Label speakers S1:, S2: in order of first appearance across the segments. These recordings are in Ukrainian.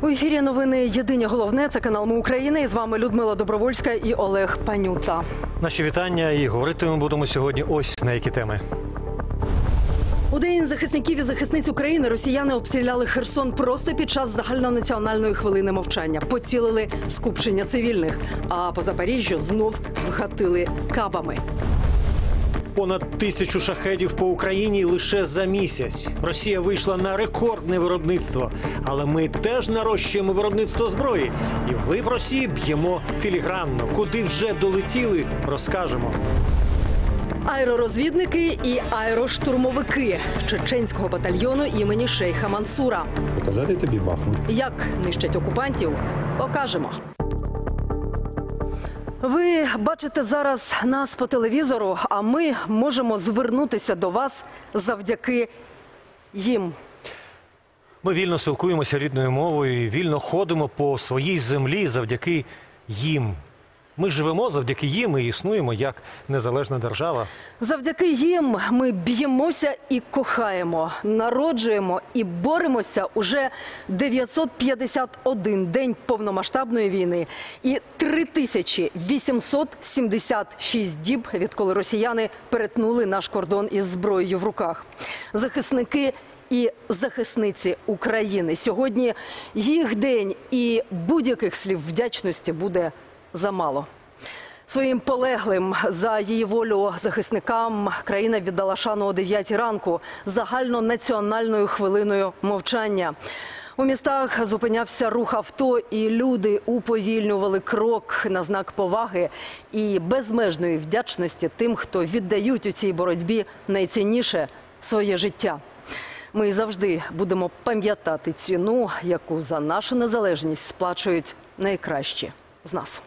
S1: У ефірі новини Єдині головне. Це канал Ми України. І з вами Людмила Добровольська і Олег Панюта.
S2: Наші вітання і говорити ми будемо сьогодні ось на які теми.
S1: У день захисників і захисниць України росіяни обстріляли Херсон просто під час загальнонаціональної хвилини мовчання. Поцілили скупчення цивільних. А по Запоріжжю знов вгатили кабами.
S2: Понад тисячу шахедів по Україні лише за місяць. Росія вийшла на рекордне виробництво, але ми теж нарощуємо виробництво зброї. І вглиб Росії б'ємо філігранно. Куди вже долетіли, розкажемо.
S1: Аеророзвідники і аероштурмовики чеченського батальйону імені Шейха Мансура.
S3: Показати тобі Бахмут.
S1: Як нищать окупантів, покажемо. Ви бачите зараз нас по телевізору, а ми можемо звернутися до вас завдяки їм.
S2: Ми вільно спілкуємося рідною мовою, вільно ходимо по своїй землі завдяки їм. Ми живемо завдяки їм і існуємо як незалежна держава.
S1: Завдяки їм ми б'ємося і кохаємо, народжуємо і боремося уже 951 день повномасштабної війни і 3876 діб, відколи росіяни перетнули наш кордон із зброєю в руках. Захисники і захисниці України сьогодні їх день, і будь-яких слів вдячності буде замало. Своїм полеглим за її волю захисникам країна віддала шану о 9 ранку загальнонаціональною хвилиною мовчання. У містах зупинявся рух авто, і люди уповільнювали крок на знак поваги і безмежної вдячності тим, хто віддають у цій боротьбі найцінніше своє життя. Ми завжди будемо пам'ятати ціну, яку за нашу незалежність сплачують найкращі з нас.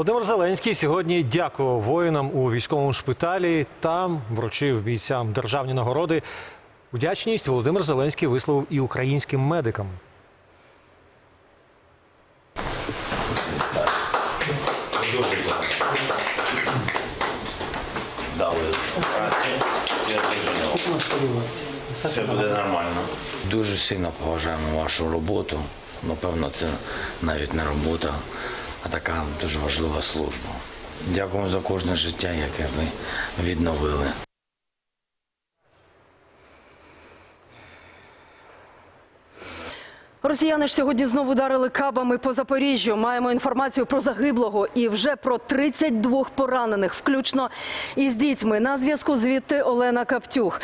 S2: Володимир Зеленський сьогодні дякував воїнам у військовому шпиталі. Там вручив бійцям державні нагороди. Вдячність Володимир Зеленський висловив і українським медикам.
S4: Дали дуже Все буде нормально. Дуже сильно поважаємо вашу роботу. Напевно, це навіть не робота, а така дуже важлива служба. Дякуємо за кожне життя, яке ви відновили.
S1: Росіяни ж сьогодні знову ударили кабами по Запоріжжю. Маємо інформацію про загиблого і вже про 32 поранених, включно із дітьми. На зв'язку звідти Олена Каптюх.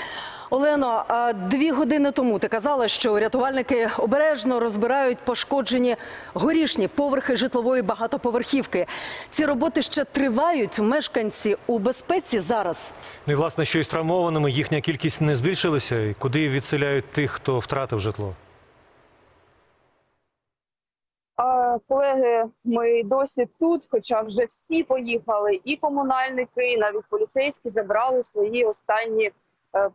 S1: Олено, дві години тому ти казала, що рятувальники обережно розбирають пошкоджені горішні поверхи житлової багатоповерхівки. Ці роботи ще тривають. Мешканці у безпеці зараз.
S2: Ну і власне, що із травмованими їхня кількість не збільшилася, і куди відселяють тих, хто втратив житло.
S5: Колеги, ми досі тут, хоча вже всі поїхали, і комунальники, і навіть поліцейські забрали свої останні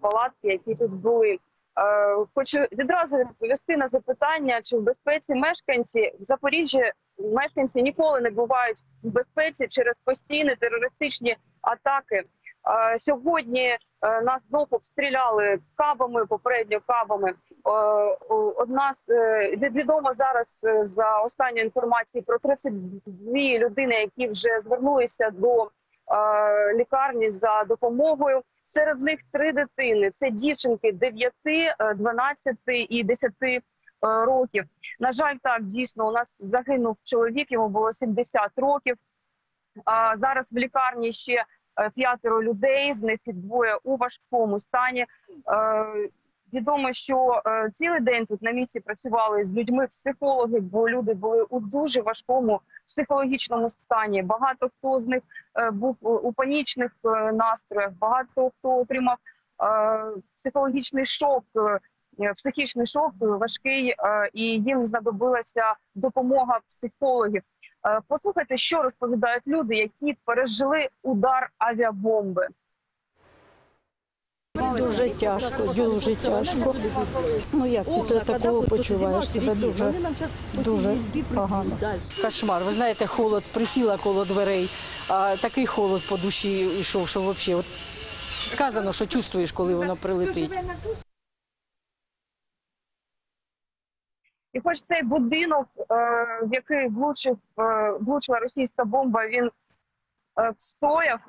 S5: палатки, які тут були. Е, Хочу відразу відповісти на запитання, чи в безпеці мешканці в Запоріжжі мешканці ніколи не бувають в безпеці через постійні терористичні атаки. Е, Сьогодні е, нас знов обстріляли кабами, попередньо кабами. Е, Одна з е, відомо зараз е, за останньою інформацією про 32 людини, які вже звернулися до е, лікарні за допомогою. Серед них три дитини. Це дівчинки 9, е, 12 і 10 е, років. На жаль, так дійсно у нас загинув чоловік. Йому було 70 років. А зараз в лікарні ще е, п'ятеро людей, з них двоє у важкому стані. Відомо, що е, цілий день тут на місці працювали з людьми психологи, бо люди були у дуже важкому психологічному стані. Багато хто з них е, був у- панічних е, настроях, багато хто отримав психологічний шок, психічний шок важкий, і їм знадобилася допомога психологів. Послухайте, що розповідають люди, які пережили удар авіабомби.
S3: Дуже тяжко, дуже тяжко. Ну як після такого почуваєш себе дуже, дуже погано. Кошмар. Ви знаєте, холод присіла коло дверей, а такий холод по душі йшов, що взагалі от казано, що чувствуєш, коли воно прилетить.
S5: І хоч цей будинок, е, в який влучив, е, влучила російська бомба, він е, встояв,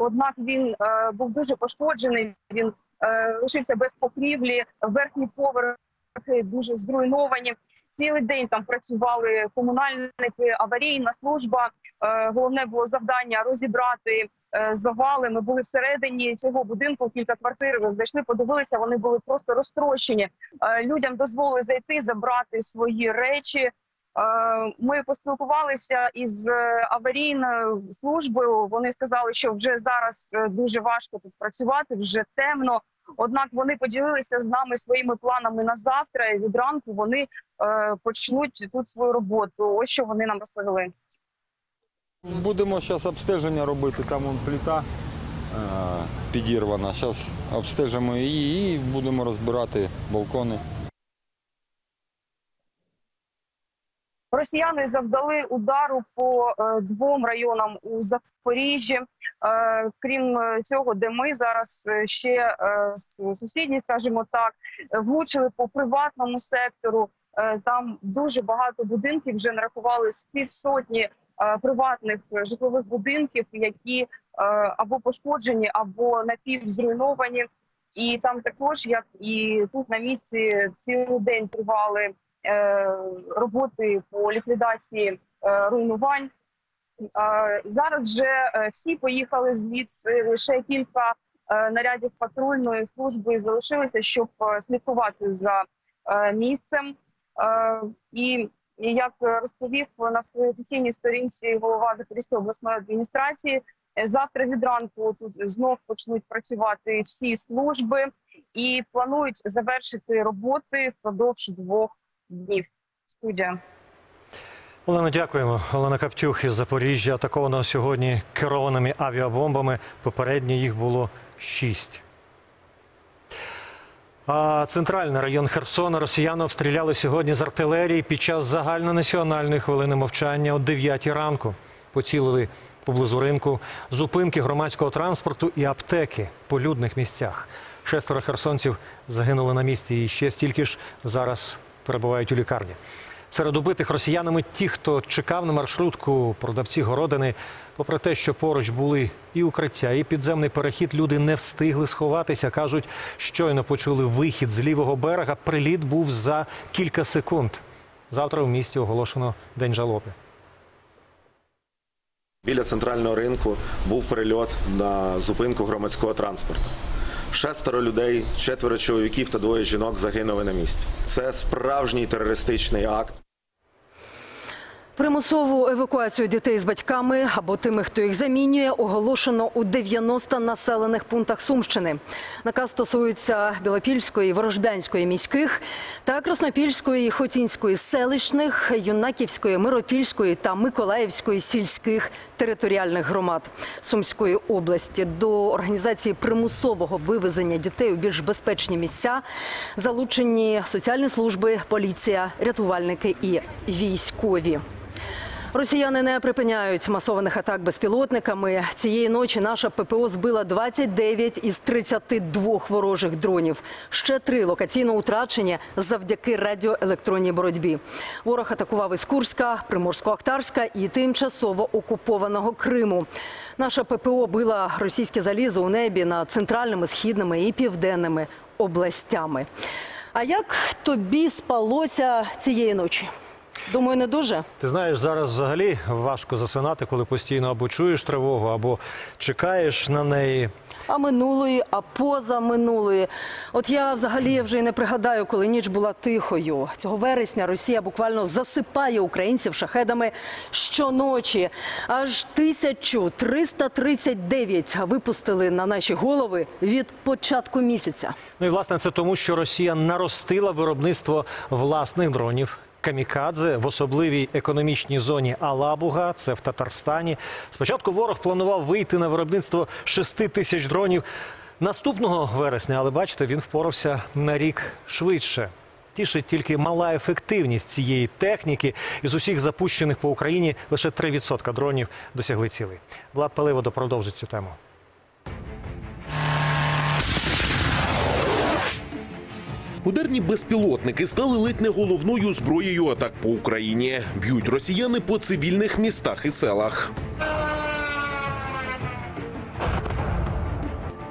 S5: однак він е, був дуже пошкоджений. Він е, лишився без покрівлі, верхні поверхи дуже зруйновані. Цілий день там працювали комунальники, аварійна служба. Е, Головне було завдання розібрати е, завали. Ми були всередині цього будинку. Кілька квартир зайшли, подивилися. Вони були просто розтрощені. Е, людям дозволили зайти, забрати свої речі. Е, Ми поспілкувалися із е, аварійною службою. Вони сказали, що вже зараз е, дуже важко тут працювати, вже темно. Однак вони поділилися з нами своїми планами на завтра. І від ранку вони почнуть тут свою роботу. Ось що вони нам розповіли.
S6: Будемо зараз обстеження робити, там вон плита підірвана. Зараз обстежимо її і будемо розбирати балкони.
S5: Росіяни завдали удару по е, двом районам у Запоріжжі. Е, крім е, цього, де ми зараз ще сусідні, скажімо так, влучили по приватному сектору. Там дуже багато будинків вже нарахували з півсотні приватних житлових будинків, які або пошкоджені, або напівзруйновані. І там також, як і тут на місці, цілий день тривали роботи по ліквідації е, руйнувань. Е, Зараз вже е, всі поїхали звідси. Лише кілька е, нарядів патрульної служби залишилися, щоб е, слідкувати за е, місцем. Е, І як розповів на своїй офіційній сторінці голова Запорізької обласної адміністрації, е, завтра від ранку тут знов почнуть працювати всі служби і планують завершити роботи впродовж двох днів. Студія.
S2: Олена, дякуємо. Олена Каптюх із Запоріжжя атакована сьогодні керованими авіабомбами. Попередньо їх було шість. А центральний район Херсона росіяни обстріляли сьогодні з артилерії під час загальнонаціональної хвилини мовчання о 9 ранку. Поцілили поблизу ринку, зупинки громадського транспорту і аптеки по людних місцях. Шестеро херсонців загинули на місці і ще стільки ж зараз перебувають у лікарні. Серед убитих росіянами ті, хто чекав на маршрутку, продавці городини. Попри те, що поруч були і укриття, і підземний перехід, люди не встигли сховатися. кажуть, щойно почули вихід з лівого берега. Приліт був за кілька секунд. Завтра в місті оголошено день жалоби.
S7: Біля центрального ринку був прильот на зупинку громадського транспорту. Шестеро людей, четверо чоловіків та двоє жінок загинули на місці. Це справжній терористичний акт.
S1: Примусову евакуацію дітей з батьками або тими, хто їх замінює, оголошено у 90 населених пунктах Сумщини. Наказ стосується Білопільської, Ворожбянської міських та Краснопільської, Хотінської селищних, Юнаківської, Миропільської та Миколаївської сільських територіальних громад Сумської області. До організації примусового вивезення дітей у більш безпечні місця залучені соціальні служби, поліція, рятувальники і військові. Росіяни не припиняють масованих атак безпілотниками. Цієї ночі наша ППО збила 29 із 32 ворожих дронів. Ще три локаційно утрачені завдяки радіоелектронній боротьбі. Ворог атакував із Курська, Приморсько-Ахтарська і тимчасово окупованого Криму. Наша ППО била російське залізо у небі над центральними, східними і південними областями. А як тобі спалося цієї ночі? Думаю, не дуже.
S2: Ти знаєш, зараз взагалі важко засинати, коли постійно або чуєш тривогу, або чекаєш на неї.
S1: А минулої, а поза минулої. От я взагалі вже й не пригадаю, коли ніч була тихою. Цього вересня Росія буквально засипає українців шахедами щоночі. Аж 1339 випустили на наші голови від початку місяця.
S2: Ну і власне це тому, що Росія наростила виробництво власних дронів Камікадзе в особливій економічній зоні Алабуга, це в Татарстані. Спочатку ворог планував вийти на виробництво 6 тисяч дронів наступного вересня, але бачите, він впорався на рік швидше. Тішить тільки мала ефективність цієї техніки. Із усіх запущених по Україні лише 3% дронів досягли цілей. Влад Паливодо продовжить цю тему.
S8: Ударні безпілотники стали ледь не головною зброєю атак по Україні. Б'ють росіяни по цивільних містах і селах.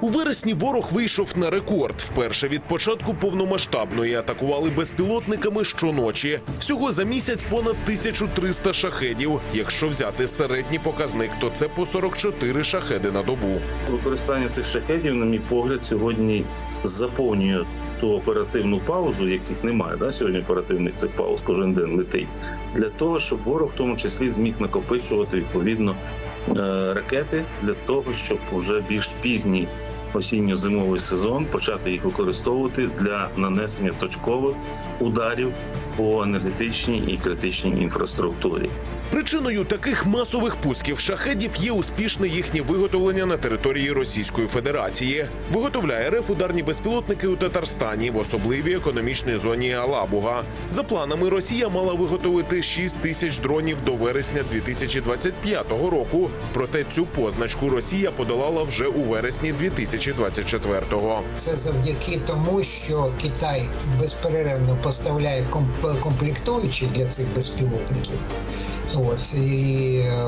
S8: У вересні ворог вийшов на рекорд. Вперше від початку повномасштабної атакували безпілотниками щоночі. Всього за місяць понад 1300 шахедів. Якщо взяти середній показник, то це по 44 шахеди на добу.
S9: Використання цих шахедів, на мій погляд, сьогодні заповнює ту оперативну паузу, яких немає да, сьогодні оперативних цих пауз, кожен день летить, для того, щоб ворог в тому числі зміг накопичувати відповідно е, ракети для того, щоб вже більш пізній осінньо-зимовий сезон почати їх використовувати для нанесення точкових ударів по енергетичній і критичній інфраструктурі.
S8: Причиною таких масових пусків шахедів є успішне їхнє виготовлення на території Російської Федерації. Виготовляє РФ ударні безпілотники у Татарстані в особливій економічній зоні Алабуга. За планами, Росія мала виготовити 6 тисяч дронів до вересня 2025 року. Проте цю позначку Росія подолала вже у вересні 2024-го.
S10: Це завдяки тому, що Китай безперервно поставляє комп- комплектуючі для цих безпілотників. От і е,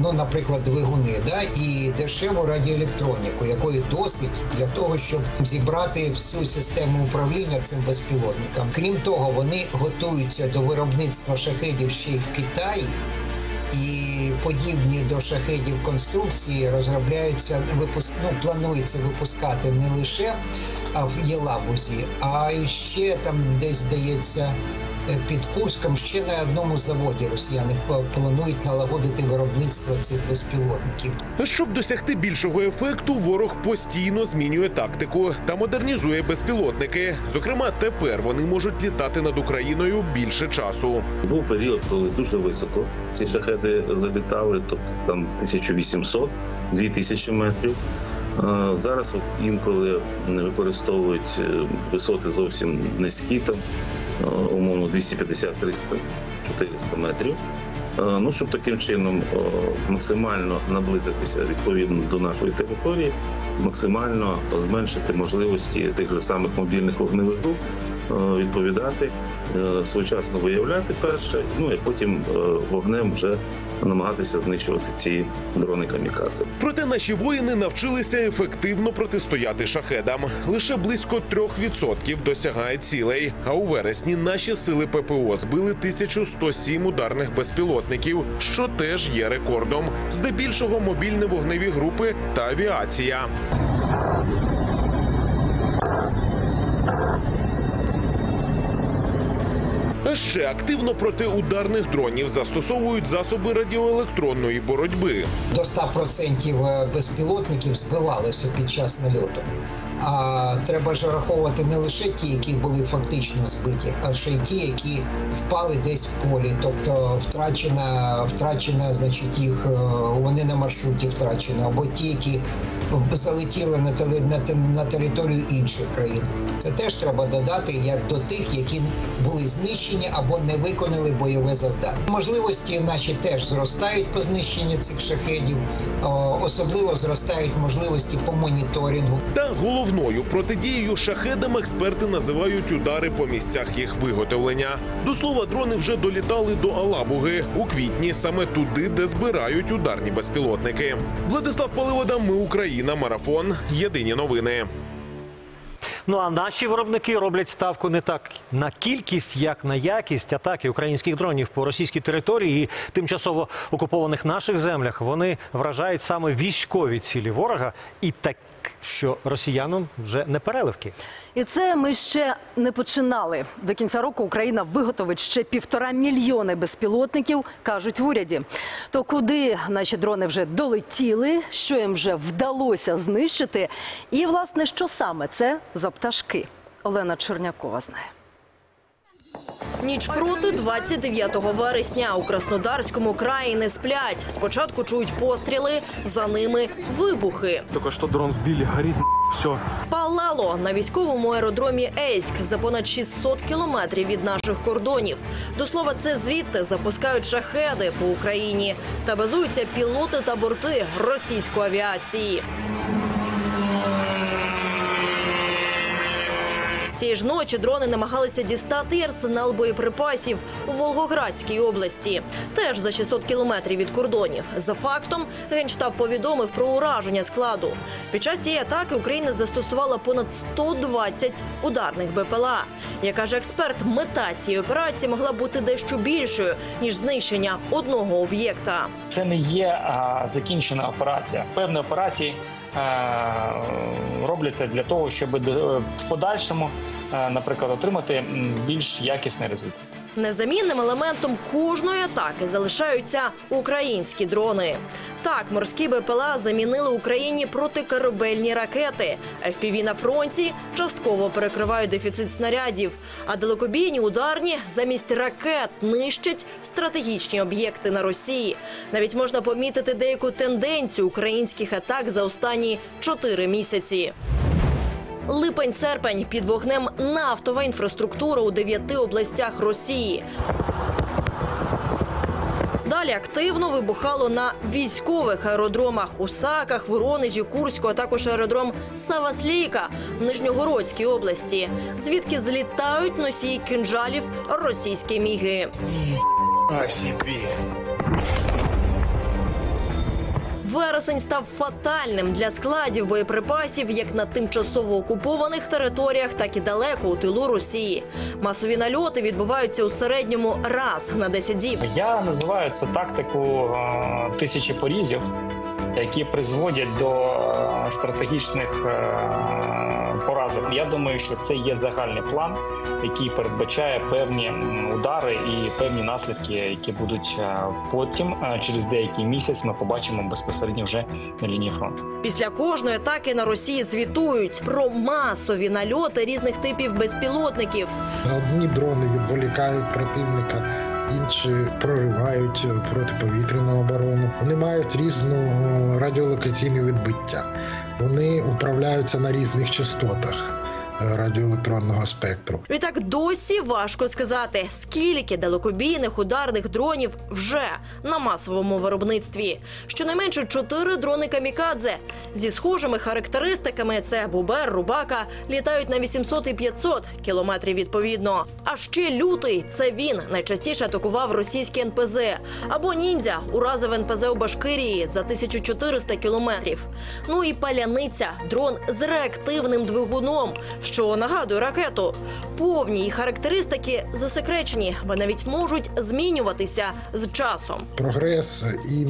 S10: ну, наприклад, двигуни, да, і дешеву радіоелектроніку, якої досить для того, щоб зібрати всю систему управління цим безпілотникам. Крім того, вони готуються до виробництва шахедів ще й в Китаї. Подібні до шахедів конструкції розробляються випуск... ну, планується випускати не лише в Єлабузі, а ще там десь здається під Курском ще на одному заводі росіяни планують налагодити виробництво цих безпілотників.
S8: Щоб досягти більшого ефекту, ворог постійно змінює тактику та модернізує безпілотники. Зокрема, тепер вони можуть літати над Україною більше часу.
S9: Був період, коли дуже високо ці шахеди залітали, тобто там 1800 2000 метрів. Е, Зараз от інколи не використовують е, висоти зовсім низькі, там е, умовно 250, 300, 400 метрів. Е, Ну, щоб таким чином е, максимально наблизитися відповідно до нашої території, максимально зменшити можливості тих же самих мобільних вогневих груп, е, відповідати, е, своєчасно виявляти перше, ну і потім е, вогнем вже намагатися знищувати ці дрони камікадзе.
S8: Проте наші воїни навчилися ефективно протистояти шахедам. Лише близько 3% досягає цілей. А у вересні наші сили ППО збили 1107 ударних безпілотників, що теж є рекордом. Здебільшого мобільні вогневі групи та авіація. Ще активно проти ударних дронів застосовують засоби радіоелектронної боротьби.
S10: До 100% безпілотників збивалися під час нальоту. А треба ж раховувати не лише ті, які були фактично збиті, а ще й ті, які впали десь в полі, тобто втрачена, втрачена, значить, їх е, вони на маршруті втрачені, або ті, які залетіли на, на, на територію інших країн. Це теж треба додати як до тих, які були знищені або не виконали бойове завдання. Можливості наші теж зростають по знищенню цих шахедів, особливо зростають можливості по моніторингу.
S8: Та головною протидією шахедам експерти називають удари по місцях їх виготовлення. До слова, дрони вже долітали до Алабуги у квітні, саме туди, де збирають ударні безпілотники. Владислав Паливода, ми Україна, марафон. Єдині новини.
S2: Ну а наші виробники роблять ставку не так на кількість, як на якість атаки українських дронів по російській території і тимчасово окупованих наших землях. Вони вражають саме військові цілі ворога і так, що росіянам вже не переливки.
S1: І це ми ще не починали. До кінця року Україна виготовить ще півтора мільйони безпілотників, кажуть в уряді. То куди наші дрони вже долетіли, що їм вже вдалося знищити, і власне що саме це за пташки? Олена Чернякова знає.
S11: Ніч проти 29 вересня у Краснодарському краї не сплять. Спочатку чують постріли, за ними вибухи.
S12: Только что дрон сбили, горит, все.
S11: Палало на військовому аеродромі Ейськ за понад 600 кілометрів від наших кордонів. До слова, це звідти запускають шахеди по Україні та базуються пілоти та борти російської авіації. Цієї ж ночі дрони намагалися дістати арсенал боєприпасів у Волгоградській області, теж за 600 кілометрів від кордонів. За фактом генштаб повідомив про ураження складу. Під час цієї атаки Україна застосувала понад 120 ударних БПЛА. Як каже експерт, мета цієї операції могла бути дещо більшою ніж знищення одного об'єкта.
S13: Це не є закінчена операція. Певні операції робляться для того, щоб е, в подальшому, е, наприклад, отримати більш якісний результат.
S11: Незамінним елементом кожної атаки залишаються українські дрони. Так, морські БПЛА замінили Україні протикорабельні ракети. FPV на фронті частково перекривають дефіцит снарядів. А далекобійні ударні замість ракет нищать стратегічні об'єкти на Росії. Навіть можна помітити деяку тенденцію українських атак за останні чотири місяці. Липень-серпень під вогнем нафтова інфраструктура у дев'яти областях Росії. Далі активно вибухало на військових аеродромах у Саках, Воронежі, Курську, а також аеродром Саваслійка в Нижньогородській області, звідки злітають носії кинжалів російські міги. Вересень став фатальним для складів боєприпасів як на тимчасово окупованих територіях, так і далеко у тилу Росії. Масові нальоти відбуваються у середньому раз на 10 діб.
S13: Я називаю це тактику е, тисячі порізів, які призводять до е, стратегічних е, поразок. Я думаю, що це є загальний план, який передбачає певні удари і певні наслідки, які будуть е, потім, е, через деякий місяць, ми побачимо безпосередньо вже на лінії фронту.
S11: Після кожної атаки на Росії звітують про масові нальоти різних типів безпілотників.
S14: Одні дрони відволікають противника, інші проривають протиповітряну оборону. Вони мають різну е, радіолокаційне відбиття. Вони управляються на різних частотах радіоелектронного спектру.
S11: Відтак досі важко сказати, скільки далекобійних ударних дронів вже на масовому виробництві. Щонайменше чотири дрони камікадзе зі схожими характеристиками. Це Бубер, Рубака літають на 800 і 500 кілометрів відповідно. А ще лютий це він найчастіше атакував російські НПЗ або ніндзя уразив НПЗ у Башкирії за 1400 кілометрів. Ну і паляниця дрон з реактивним двигуном, що нагадує ракету. Повні її характеристики засекречені, бо навіть можуть змінюватися з часом.
S14: Прогрес і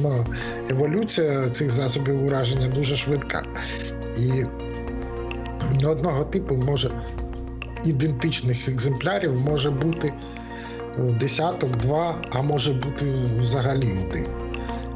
S14: еволюція цих засобів ураження дуже швидка. І одного типу може ідентичних екземплярів може бути е, десяток, два, а може бути взагалі один.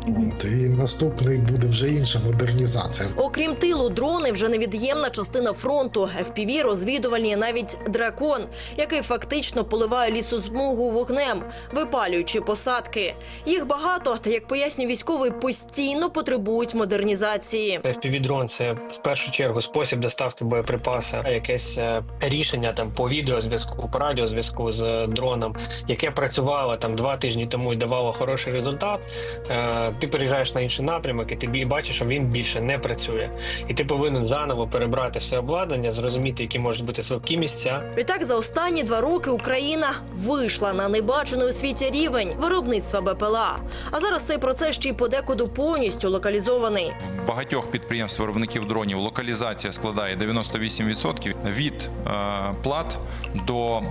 S14: От, і наступний буде вже інша модернізація.
S11: Окрім тилу, дрони вже невід'ємна частина фронту. FPV розвідувальні навіть дракон, який фактично поливає лісозмугу вогнем, випалюючи посадки. Їх багато, та як пояснює військовий, постійно потребують модернізації.
S15: FPV-дрон – це в першу чергу спосіб доставки боєприпасу, якесь е, рішення там по відеозв'язку, по радіозв'язку з дроном, яке працювало там два тижні тому і давало хороший результат. Ти переїжджаєш на інший напрямок, і ти бачиш, що він більше не працює, і ти повинен заново перебрати все обладнання, зрозуміти, які можуть бути слабкі місця,
S11: Відтак за останні два роки Україна вийшла на небачений у світі рівень виробництва БПЛА. А зараз цей процес ще й подекуди повністю локалізований.
S16: багатьох підприємств виробників дронів локалізація складає 98%. Від е, плат до е,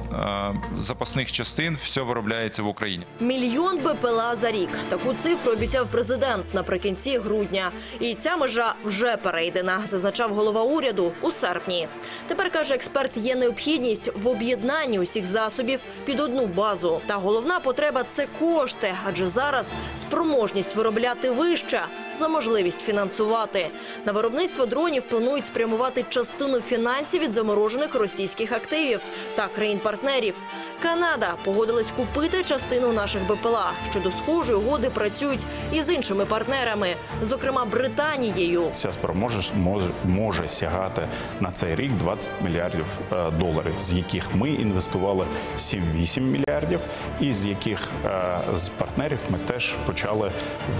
S16: запасних частин все виробляється в Україні.
S11: Мільйон БПЛА за рік. Таку цифру обіцяв президент наприкінці грудня. І ця межа вже перейдена, зазначав голова уряду у серпні. Тепер каже експерт, є необхідність в об'єднанні усіх засобів під одну базу. Та головна потреба це кошти, адже зараз спроможність виробляти вища за можливість фінансувати. На виробництво дронів планують спрямувати частину фінансів від заморожених російських активів та країн-партнерів. Канада погодилась купити частину наших БПЛА. Щодо схожої угоди працюють і з іншими партнерами, зокрема Британією.
S17: Ця спроможність може, може сягати на цей рік 20 мільярдів е, доларів, з яких ми інвестували 7-8 мільярдів, і з яких е, з партнерів ми теж почали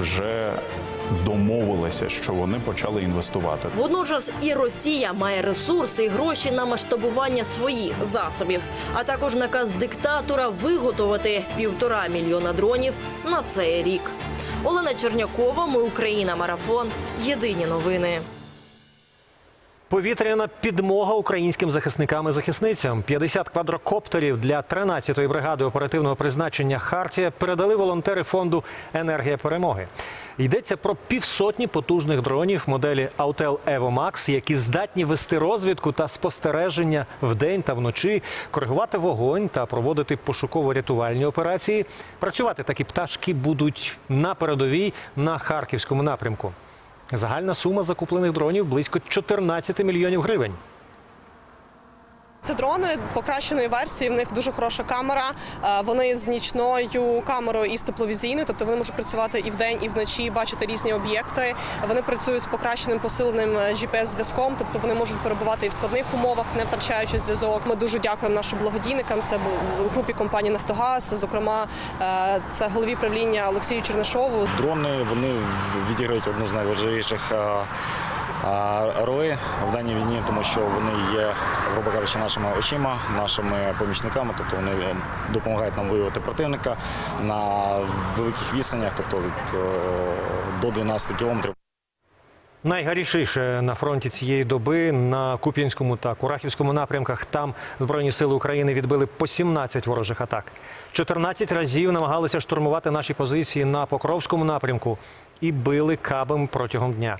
S17: вже домовилися, що вони почали інвестувати.
S11: Водночас і Росія має ресурси і гроші на масштабування своїх засобів, а також наказ диктатора виготовити півтора мільйона дронів на цей рік. Олена Чернякова, ми Україна, марафон. Єдині новини.
S2: Повітряна підмога українським захисникам і захисницям. 50 квадрокоптерів для 13-ї бригади оперативного призначення Хартія передали волонтери фонду Енергія перемоги. Йдеться про півсотні потужних дронів моделі Autel Evo Max, які здатні вести розвідку та спостереження вдень та вночі, коригувати вогонь та проводити пошуково-рятувальні операції. Працювати такі пташки будуть на передовій на харківському напрямку. Загальна сума закуплених дронів близько 14 мільйонів гривень.
S18: Це дрони покращеної версії. В них дуже хороша камера. Е, Вони з нічною камерою і з тепловізійною, тобто вони можуть працювати і вдень, і вночі, бачити різні об'єкти. Вони працюють з покращеним посиленим gps зв'язком, тобто вони можуть перебувати і в складних умовах, не втрачаючи зв'язок. Ми дуже дякуємо нашим благодійникам. Це був групі компанії Нафтогаз. Зокрема, е, це голові правління Олексію Чернишову.
S19: Дрони вони відіграють одну з найважливіших а, в даній війні, тому що вони є, грубо кажучи, нашими очима, нашими помічниками, тобто вони допомагають нам виявити противника на великих відстанях, тобто від, е, до 12 кілометрів.
S2: Найгарячіше на фронті цієї доби на Куп'янському та Курахівському напрямках. Там Збройні сили України відбили по 17 ворожих атак. 14 разів намагалися штурмувати наші позиції на Покровському напрямку і били кабом протягом дня.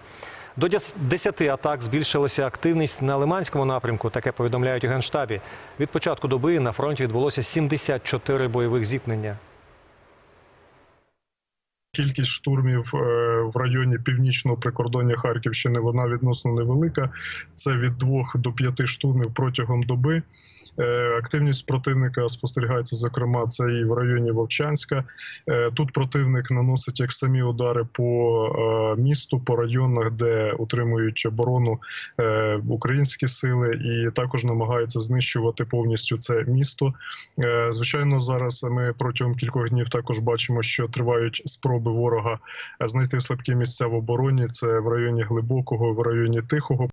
S2: До 10 атак збільшилася активність на Лиманському напрямку. Таке повідомляють у Генштабі. Від початку доби на фронті відбулося 74 бойових зіткнення.
S20: Кількість штурмів е, в районі північного прикордоння Харківщини вона відносно невелика. Це від двох до п'яти штурмів протягом доби. Е, Активність противника спостерігається, зокрема, це і в районі Вовчанська. Е, Тут противник наносить як самі удари по е, місту, по районах, де утримують оборону українські сили, і також намагається знищувати повністю це місто. Звичайно, зараз ми протягом кількох днів також бачимо, що тривають спроби ворога знайти слабкі місця в обороні. Це в районі глибокого, в районі тихого.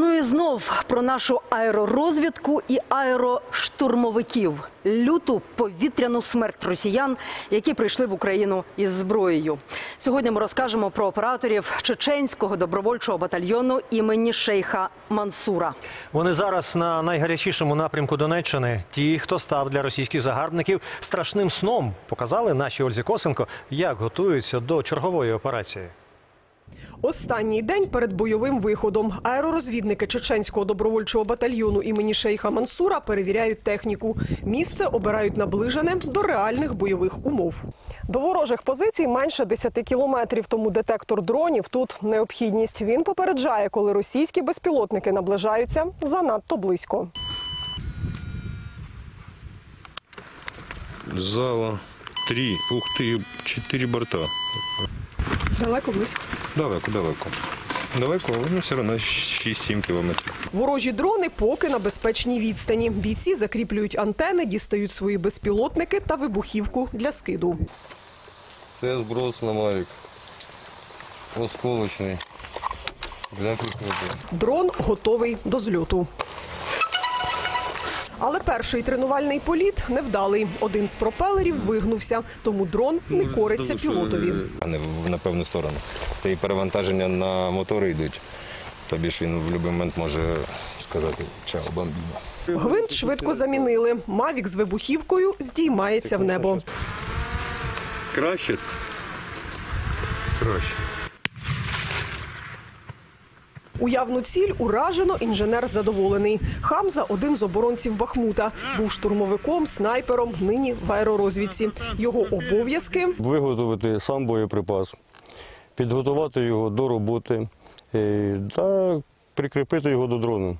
S1: Ну і знов про нашу аеророзвідку і аероштурмовиків. Люту повітряну смерть росіян, які прийшли в Україну із зброєю. Сьогодні ми розкажемо про операторів чеченського добровольчого батальйону імені шейха Мансура.
S2: Вони зараз на найгарячішому напрямку Донеччини. Ті, хто став для російських загарбників страшним сном, показали нашій Ользі Косенко, як готуються до чергової операції.
S21: Останній день перед бойовим виходом аеророзвідники чеченського добровольчого батальйону імені шейха Мансура перевіряють техніку. Місце обирають наближене до реальних бойових умов. До ворожих позицій менше 10 кілометрів, тому детектор дронів тут необхідність. Він попереджає, коли російські безпілотники наближаються занадто близько.
S22: Зала три, ух ты, четыре борта.
S21: Далеко близько.
S22: Далеко, далеко. Далеко, але все одно 6-7 кілометрів.
S21: Ворожі дрони поки на безпечній відстані. Бійці закріплюють антени, дістають свої безпілотники та вибухівку для скиду.
S22: Це зброс на Мавік. Осколочний. Для прикладу.
S21: Дрон готовий до зльоту. Але перший тренувальний політ невдалий. Один з пропелерів вигнувся, тому дрон не кориться пілотові.
S22: А не в- на певну сторону. Це і перевантаження на мотори йдуть. Тобі ж він в будь-який момент може сказати чао, бомбіно.
S21: Гвинт швидко замінили. Мавік з вибухівкою здіймається в небо.
S22: Краще? Краще.
S21: Уявну ціль уражено, інженер задоволений. Хамза один з оборонців Бахмута. Був штурмовиком, снайпером, нині в аеророзвідці. Його обов'язки
S23: виготовити сам боєприпас, підготувати його до роботи е, та прикріпити його до дрону.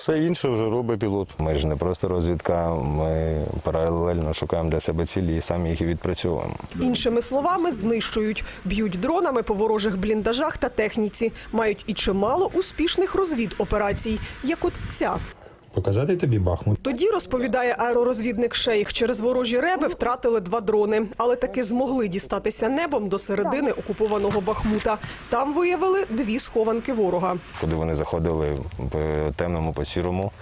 S23: Все інше вже робить пілот.
S22: Ми ж не просто розвідка, ми паралельно шукаємо для себе цілі і самі їх і відпрацьовуємо.
S21: Іншими словами, знищують, б'ють дронами по ворожих бліндажах та техніці. Мають і чимало успішних розвідоперацій, як от ця.
S24: Показати тобі Бахмут.
S21: Тоді розповідає аеророзвідник Шейх, через ворожі реби втратили два дрони, але таки змогли дістатися небом до середини окупованого Бахмута. Там виявили дві схованки ворога.
S22: Куди вони заходили в темному по сірому,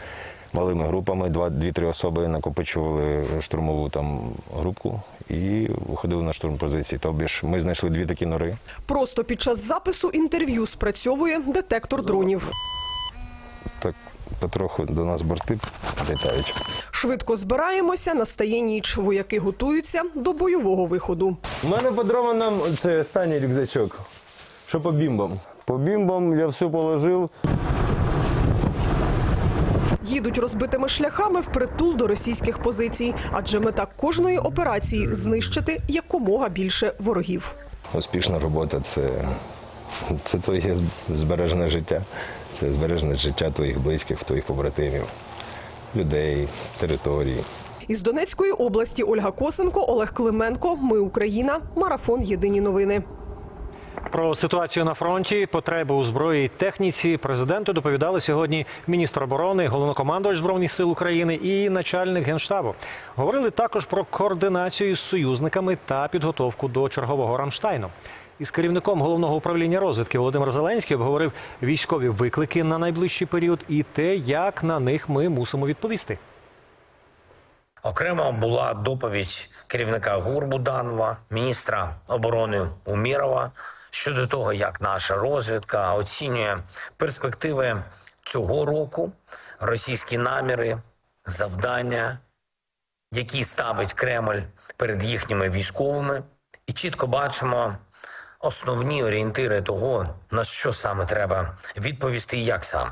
S22: малими групами, два, дві-три особи накопичували штурмову там групку і виходили на штурм позиції. Тобі ж ми знайшли дві такі нори.
S21: Просто під час запису інтерв'ю спрацьовує детектор дронів.
S22: Так потроху до нас борти літають.
S21: Швидко збираємося, настає ніч. Вояки готуються до бойового виходу.
S23: У мене по дронам це останній рюкзачок. Що по бімбам? По бімбам я все положив.
S21: Їдуть розбитими шляхами впритул до російських позицій, адже мета кожної операції знищити якомога більше ворогів.
S22: Успішна робота це, це твоє збережене життя. Це збережене життя твоїх близьких, твоїх побратимів, людей, території.
S21: Із Донецької області Ольга Косенко, Олег Клименко. Ми Україна. Марафон. Єдині новини.
S2: Про ситуацію на фронті, потреби у зброї і техніці президенту доповідали сьогодні міністр оборони, головнокомандувач збройних сил України і начальник генштабу. Говорили також про координацію з союзниками та підготовку до чергового Рамштайну. Із керівником головного управління розвідки Володимир Зеленський обговорив військові виклики на найближчий період і те, як на них ми мусимо відповісти.
S25: Окремо була доповідь керівника ГУР Буданова, міністра оборони Умірова щодо того, як наша розвідка оцінює перспективи цього року, російські наміри, завдання, які ставить Кремль перед їхніми військовими, і чітко бачимо основні орієнтири того, на що саме треба відповісти як саме.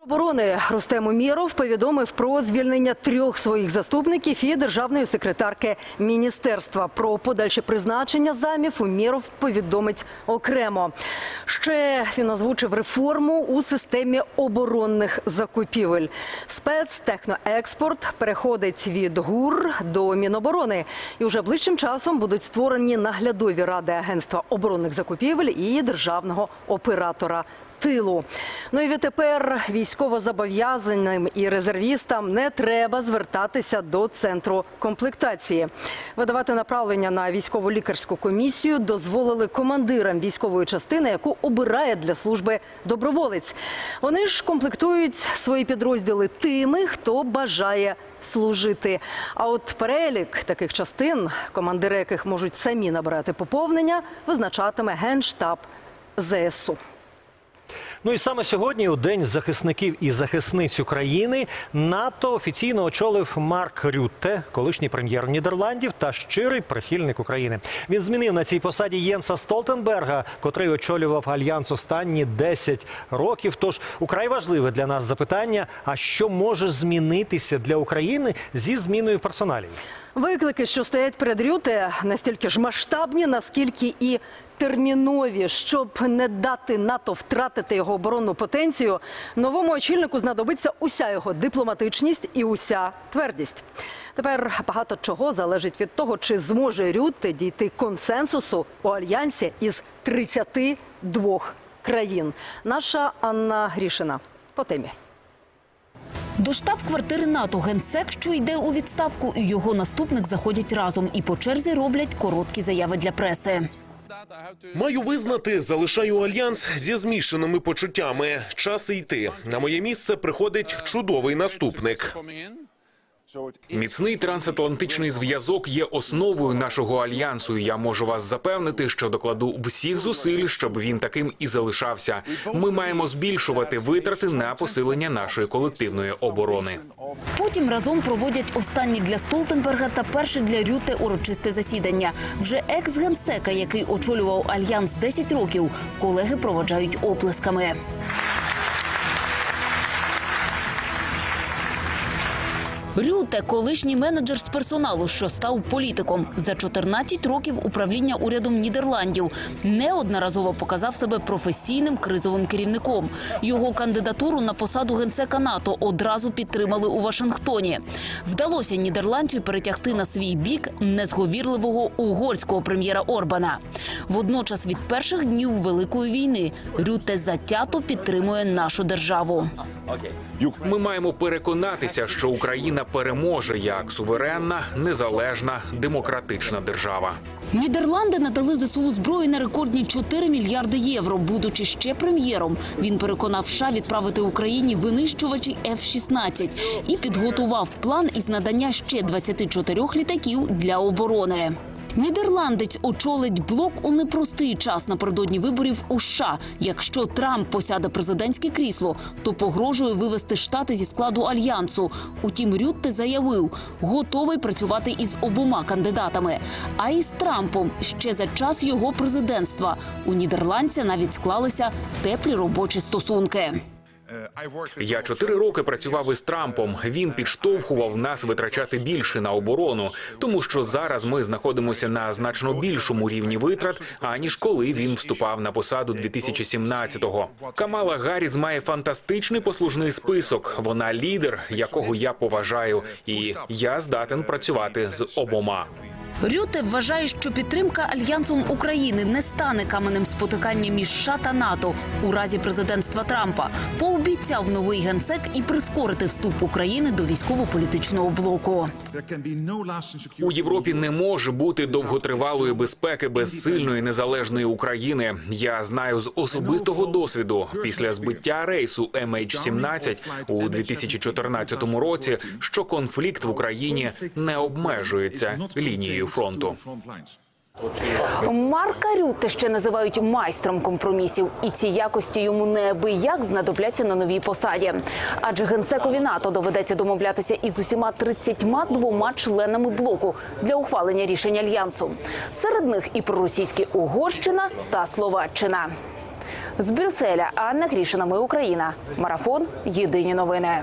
S1: Оборони Рустем Умєров повідомив про звільнення трьох своїх заступників і державної секретарки міністерства. Про подальше призначення замів Умєров повідомить окремо. Ще він озвучив реформу у системі оборонних закупівель. Спецтехноекспорт переходить від ГУР до Міноборони, і вже ближчим часом будуть створені наглядові ради агентства оборонних закупівель і державного оператора тилу. Ну і відтепер військовозобов'язаним і резервістам не треба звертатися до центру комплектації. Видавати направлення на військову лікарську комісію дозволили командирам військової частини, яку обирає для служби доброволець. Вони ж комплектують свої підрозділи тими, хто бажає служити. А от перелік таких частин, командири яких можуть самі набирати поповнення, визначатиме генштаб ЗСУ.
S2: Ну і саме сьогодні, у день захисників і захисниць України, НАТО офіційно очолив Марк Рютте, колишній прем'єр Нідерландів та щирий прихильник України. Він змінив на цій посаді Єнса Столтенберга, котрий очолював альянс останні 10 років. Тож украй важливе для нас запитання: а що може змінитися для України зі зміною персоналів?
S1: Виклики, що стоять перед Рюте, настільки ж масштабні, наскільки і термінові, щоб не дати НАТО втратити його оборонну потенцію. Новому очільнику знадобиться уся його дипломатичність і уся твердість. Тепер багато чого залежить від того, чи зможе Рюте дійти консенсусу у альянсі із 32 країн. Наша Анна Грішина по темі.
S26: До штаб-квартири НАТО генсек, що йде у відставку, і його наступник заходять разом і по черзі роблять короткі заяви для преси.
S8: Маю визнати, залишаю альянс зі змішаними почуттями. Час йти. На моє місце приходить чудовий наступник.
S27: Міцний трансатлантичний зв'язок є основою нашого альянсу. Я можу вас запевнити, що докладу всіх зусиль, щоб він таким і залишався. Ми маємо збільшувати витрати на посилення нашої колективної оборони.
S26: Потім разом проводять останні для Столтенберга та перше для Рюте урочисте засідання. Вже екс-генсека, який очолював альянс 10 років, колеги проводжають оплесками. Рюте, колишній менеджер з персоналу, що став політиком за 14 років управління урядом Нідерландів, неодноразово показав себе професійним кризовим керівником. Його кандидатуру на посаду генсека НАТО одразу підтримали у Вашингтоні. Вдалося нідерландцю перетягти на свій бік незговірливого угорського прем'єра Орбана. Водночас від перших днів великої війни Рюте затято підтримує нашу державу.
S27: Ми маємо переконатися, що Україна переможе як суверенна, незалежна, демократична держава.
S26: Нідерланди надали ЗСУ зброї на рекордні 4 мільярди євро. Будучи ще прем'єром, він переконав США відправити Україні винищувачі F-16 і підготував план із надання ще 24 літаків для оборони. Нідерландець очолить блок у непростий час напередодні виборів у США. Якщо Трамп посяде президентське крісло, то погрожує вивести штати зі складу альянсу. Утім, Рютте заявив, готовий працювати із обома кандидатами. А із Трампом ще за час його президентства у нідерландця навіть склалися теплі робочі стосунки.
S27: Я чотири роки працював із Трампом. Він підштовхував нас витрачати більше на оборону, тому що зараз ми знаходимося на значно більшому рівні витрат, аніж коли він вступав на посаду 2017-го. Камала Гарріс має фантастичний послужний список. Вона лідер, якого я поважаю, і я здатен працювати з обома.
S26: Рюте вважає, що підтримка альянсом України не стане каменем спотикання між США та НАТО у разі президентства Трампа. Пообіцяв новий генсек і прискорити вступ України до військово-політичного блоку.
S27: У Європі не може бути довготривалої безпеки без сильної незалежної України. Я знаю з особистого досвіду після збиття рейсу MH17 у 2014 році, що конфлікт в Україні не обмежується лінією фронту.
S26: Марка Рюте ще називають майстром компромісів, і ці якості йому неабияк знадобляться на новій посаді. Адже генсекові НАТО доведеться домовлятися із усіма 32 членами блоку для ухвалення рішень альянсу. Серед них і проросійські Угорщина та Словаччина. З Брюсселя Анна Грішина. Ми Україна. Марафон. Єдині новини.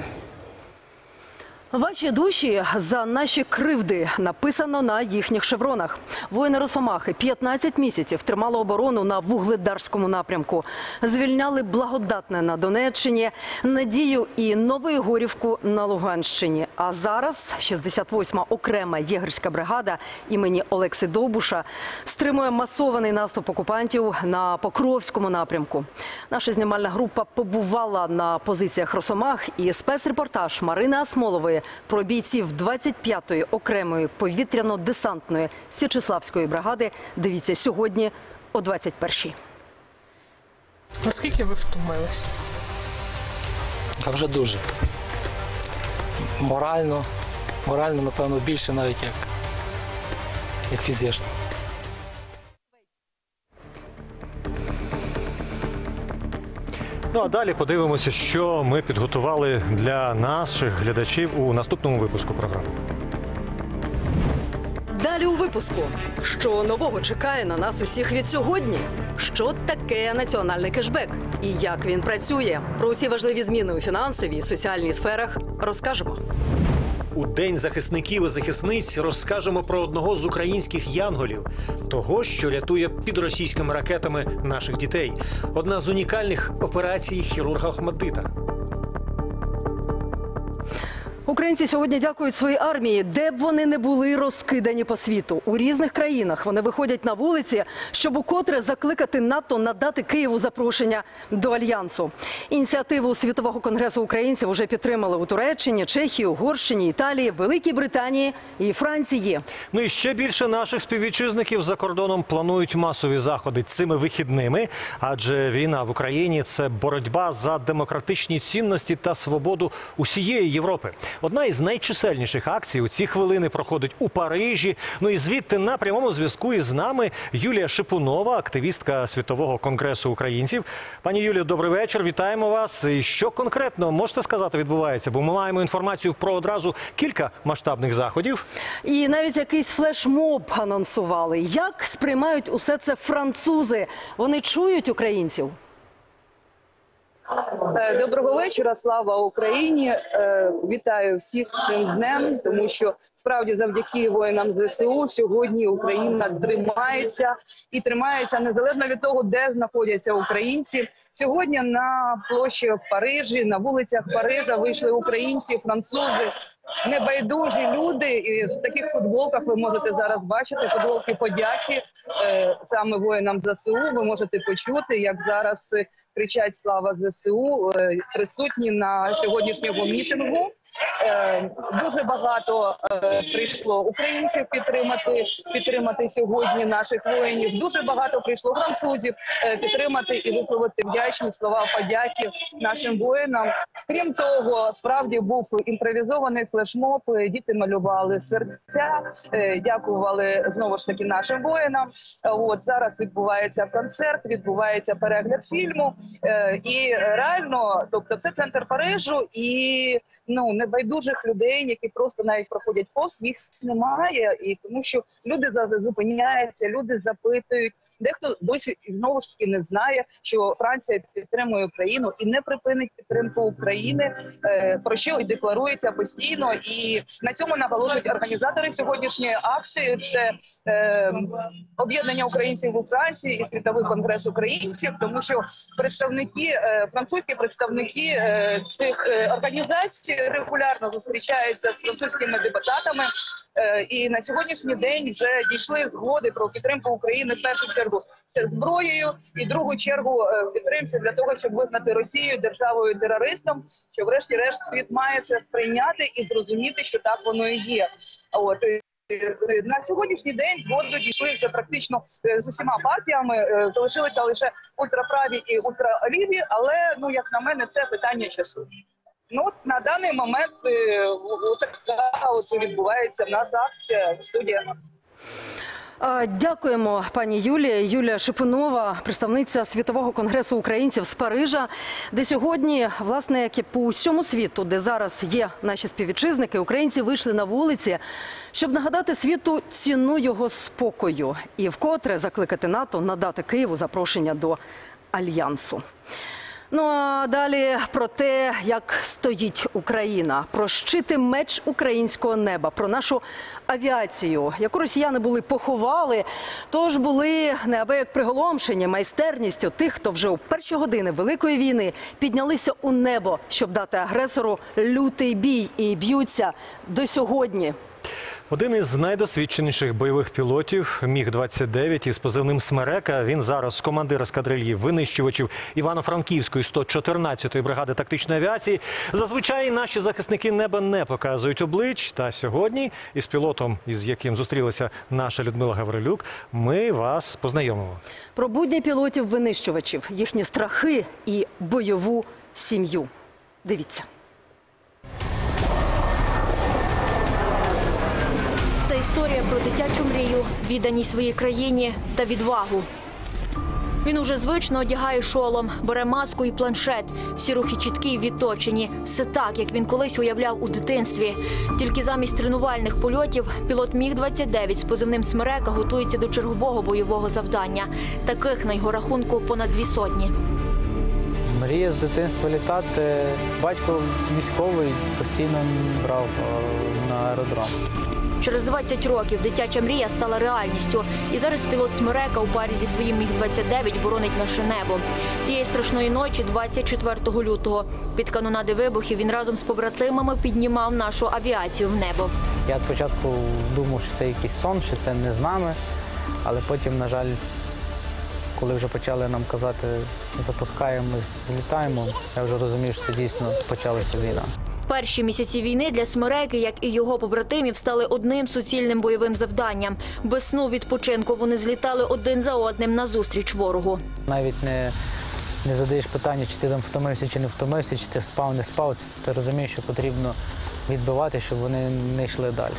S1: Ваші душі за наші кривди написано на їхніх шевронах. Воїни Росомахи 15 місяців тримали оборону на вугледарському напрямку. Звільняли благодатне на Донеччині, Надію і Новоєгорівку на Луганщині. А зараз 68-ма окрема єгерська бригада імені Олекси Довбуша стримує масований наступ окупантів на Покровському напрямку. Наша знімальна група побувала на позиціях Росомах і спецрепортаж Марини Асмолової про бійців 25-ї окремої повітряно-десантної Січеславської бригади. Дивіться сьогодні о 21-й.
S28: Наскільки ви втомились?
S29: Та вже дуже. Морально, морально, напевно, більше навіть як, як фізично.
S2: Ну а далі подивимося, що ми підготували для наших глядачів у наступному випуску програми.
S1: Далі у випуску. Що нового чекає на нас усіх від сьогодні? Що таке національний кешбек і як він працює? Про усі важливі зміни у фінансовій і соціальній сферах розкажемо.
S2: У день захисників і захисниць розкажемо про одного з українських янголів, того, що рятує під російськими ракетами наших дітей. Одна з унікальних операцій хірурга Охмадита.
S1: Українці сьогодні дякують своїй армії, де б вони не були розкидані по світу. У різних країнах вони виходять на вулиці, щоб укотре закликати НАТО надати Києву запрошення до альянсу. Ініціативу світового конгресу українців вже підтримали у Туреччині, Чехії, Угорщині, Італії, Великій Британії і Франції.
S2: Ну і ще більше наших співвітчизників за кордоном планують масові заходи цими вихідними, адже війна в Україні це боротьба за демократичні цінності та свободу усієї Європи. Одна із найчисельніших акцій у ці хвилини проходить у Парижі. Ну і звідти на прямому зв'язку із нами Юлія Шипунова, активістка світового конгресу українців. Пані Юлію, добрий вечір. Вітаємо вас. І що конкретно можете сказати відбувається? Бо ми маємо інформацію про одразу кілька масштабних заходів.
S1: І навіть якийсь флешмоб анонсували. Як сприймають усе це французи? Вони чують українців?
S28: Е, Доброго вечора, слава Україні! Е, Вітаю всіх цим днем, тому що справді завдяки воїнам ЗСУ сьогодні Україна тримається і тримається незалежно від того, де знаходяться українці. Сьогодні на площі в Парижі, на вулицях Парижа вийшли українці, французи. Небайдужі люди, і в таких футболках ви можете зараз бачити футболки подяки е, саме воїнам ЗСУ. Ви можете почути, як зараз е, кричать слава ЗСУ, е, присутні на сьогоднішньому мітингу. Дуже багато прийшло українців підтримати підтримати сьогодні наших воїнів. Дуже багато прийшло французів підтримати і висловити вдячні слова подяки нашим воїнам. Крім того, справді був імпровізований флешмоб. е, Діти малювали серця, е, дякували знову ж таки нашим воїнам. От зараз відбувається концерт, відбувається перегляд фільму. Е, І реально, тобто, це центр Парижу, і ну небайдужих людей, які просто навіть проходять повз, їх немає, і тому що люди зупиняються, люди запитують. Дехто досі знову ж таки не знає, що Франція підтримує Україну і не припинить підтримку України, е, про що і декларується постійно. І на цьому наголошують організатори сьогоднішньої акції. Це е, об'єднання українців у Франції і світовий конгрес українців, тому що представники е, французькі представники е, цих організацій регулярно зустрічаються з французькими депутатами. Е, І на сьогоднішній день вже дійшли згоди про підтримку України в першу чергу це зброєю, і другу чергу е, підтримці для того, щоб визнати Росію державою терористом. Що, врешті-решт, світ має це сприйняти і зрозуміти, що так воно і є. От на сьогоднішній день згоду дійшли вже практично е, з усіма партіями. Залишилися лише ультраправі і ультраліві, але ну як на мене, це питання часу. Ну от на даний момент е, така от відбувається в нас акція студія.
S1: Дякуємо, пані Юлія. Юлія Шипунова, представниця світового конгресу українців з Парижа, де сьогодні, власне, як і по усьому світу, де зараз є наші співвітчизники, українці вийшли на вулиці, щоб нагадати світу ціну його спокою і вкотре закликати НАТО надати Києву запрошення до альянсу. Ну а далі про те, як стоїть Україна, про щити меч українського неба, про нашу авіацію, яку росіяни були поховали, тож були неабияк приголомшені майстерністю тих, хто вже у перші години великої війни піднялися у небо, щоб дати агресору лютий бій, і б'ються до сьогодні.
S2: Один із найдосвідченіших бойових пілотів міг 29 із позивним Смерека. Він зараз командир ескадрильї винищувачів Івано-Франківської 114-ї бригади тактичної авіації. Зазвичай наші захисники неба не показують облич. Та сьогодні із пілотом, із яким зустрілася наша Людмила Гаврилюк, ми вас познайомимо.
S1: Про будні пілотів винищувачів, їхні страхи і бойову сім'ю. Дивіться.
S30: Про дитячу мрію, відданість своїй країні та відвагу. Він уже звично одягає шолом, бере маску і планшет. Всі рухи чіткі й відточені. Все так, як він колись уявляв у дитинстві. Тільки замість тренувальних польотів пілот Міг-29 з позивним Смерека готується до чергового бойового завдання. Таких на його рахунку понад дві сотні.
S29: Мрія з дитинства літати. Батько військовий постійно брав е, на аеродром.
S30: Через 20 років дитяча мрія стала реальністю. І зараз пілот Смерека у парі зі своїм Міг-29 боронить наше небо. Тієї страшної ночі, 24 лютого, під канонади вибухів він разом з побратимами піднімав нашу авіацію в небо.
S29: Я спочатку думав, що це якийсь сон, що це не з нами, але потім, на жаль, коли вже почали нам казати, запускаємось, злітаємо, я вже розумів, що це дійсно почалася війна.
S30: Перші місяці війни для Смереки, як і його побратимів, стали одним суцільним бойовим завданням. Без сну відпочинку вони злітали один за одним на зустріч ворогу.
S29: Навіть не, не задаєш питання, чи ти там втомився, чи не втомився, чи ти спав, не спав. Ти розумієш, що потрібно відбивати, щоб вони не йшли далі.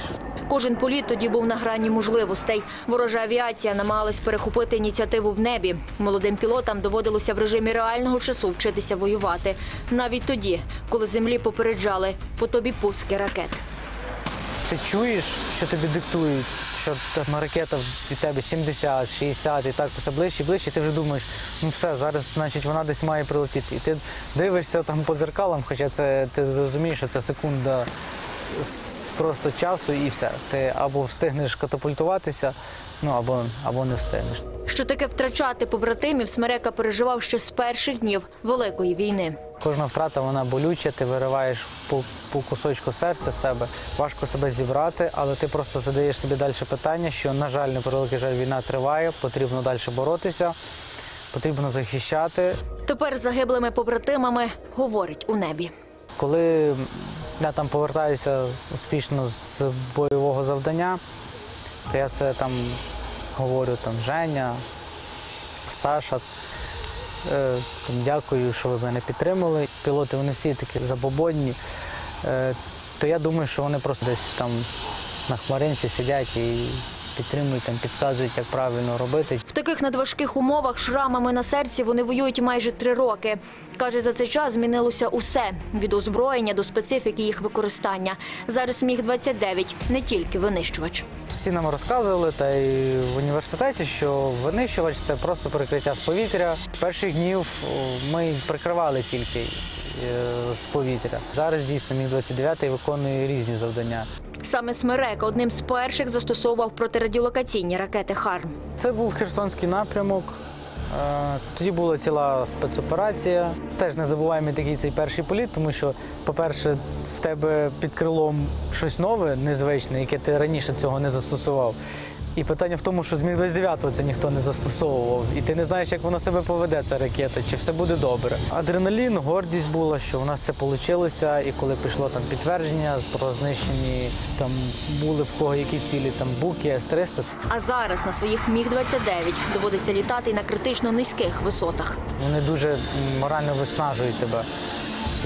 S30: Кожен політ тоді був на грані можливостей. Ворожа авіація намагалась перехопити ініціативу в небі. Молодим пілотам доводилося в режимі реального часу вчитися воювати. Навіть тоді, коли землі попереджали по тобі пуски ракет.
S29: Ти чуєш, що тобі диктують, що там ракета від тебе 70, 60 і так все ближче і ближче, і ти вже думаєш, ну все, зараз значить вона десь має прилетіти. І ти дивишся там по дзеркалам, хоча це ти розумієш, що це секунда з просто часу і все. Ти або встигнеш катапультуватися, ну або, або не встигнеш.
S30: Що таке втрачати побратимів, Смерека переживав ще з перших днів Великої війни.
S29: Кожна втрата вона болюча, ти вириваєш по, по кусочку серця себе. Важко себе зібрати, але ти просто задаєш собі далі питання, що, на жаль, не превеликий жаль, війна триває, потрібно далі боротися, потрібно захищати.
S30: Тепер з загиблими побратимами говорить у небі.
S29: Коли я там повертаюся успішно з бойового завдання, то я все там говорю там Женя, Саша. е, Дякую, що ви мене підтримали. Пілоти вони всі такі забободні. Е, То я думаю, що вони просто десь там на хмаринці сидять і підтримують, там, підказують, як правильно робити.
S30: В таких надважких умовах шрамами на серці вони воюють майже три роки. Каже, за цей час змінилося усе від озброєння до специфіки їх використання. Зараз міг 29 не тільки винищувач.
S29: Всі нам розказували, та й в університеті, що винищувач це просто перекриття з повітря. Перших днів ми прикривали тільки з повітря. Зараз дійсно міг 29 виконує різні завдання.
S30: Саме Смерека одним з перших застосовував протирадіолокаційні ракети «Харм».
S29: Це був Херсонський напрямок. Е, Тоді була ціла спецоперація. Теж не забуваємо такий цей перший політ, тому що, по-перше, в тебе під крилом щось нове, незвичне, яке ти раніше цього не застосував. І питання в тому, що з міг 29-го це ніхто не застосовував, і ти не знаєш, як воно себе поведе, ця ракета, чи все буде добре. Адреналін, гордість була, що у нас все вийшло, і коли пішло там підтвердження про знищені, там були в кого які цілі, там буки, С-300.
S30: А зараз на своїх Міг-29 доводиться літати на критично низьких висотах.
S29: Вони дуже морально виснажують тебе.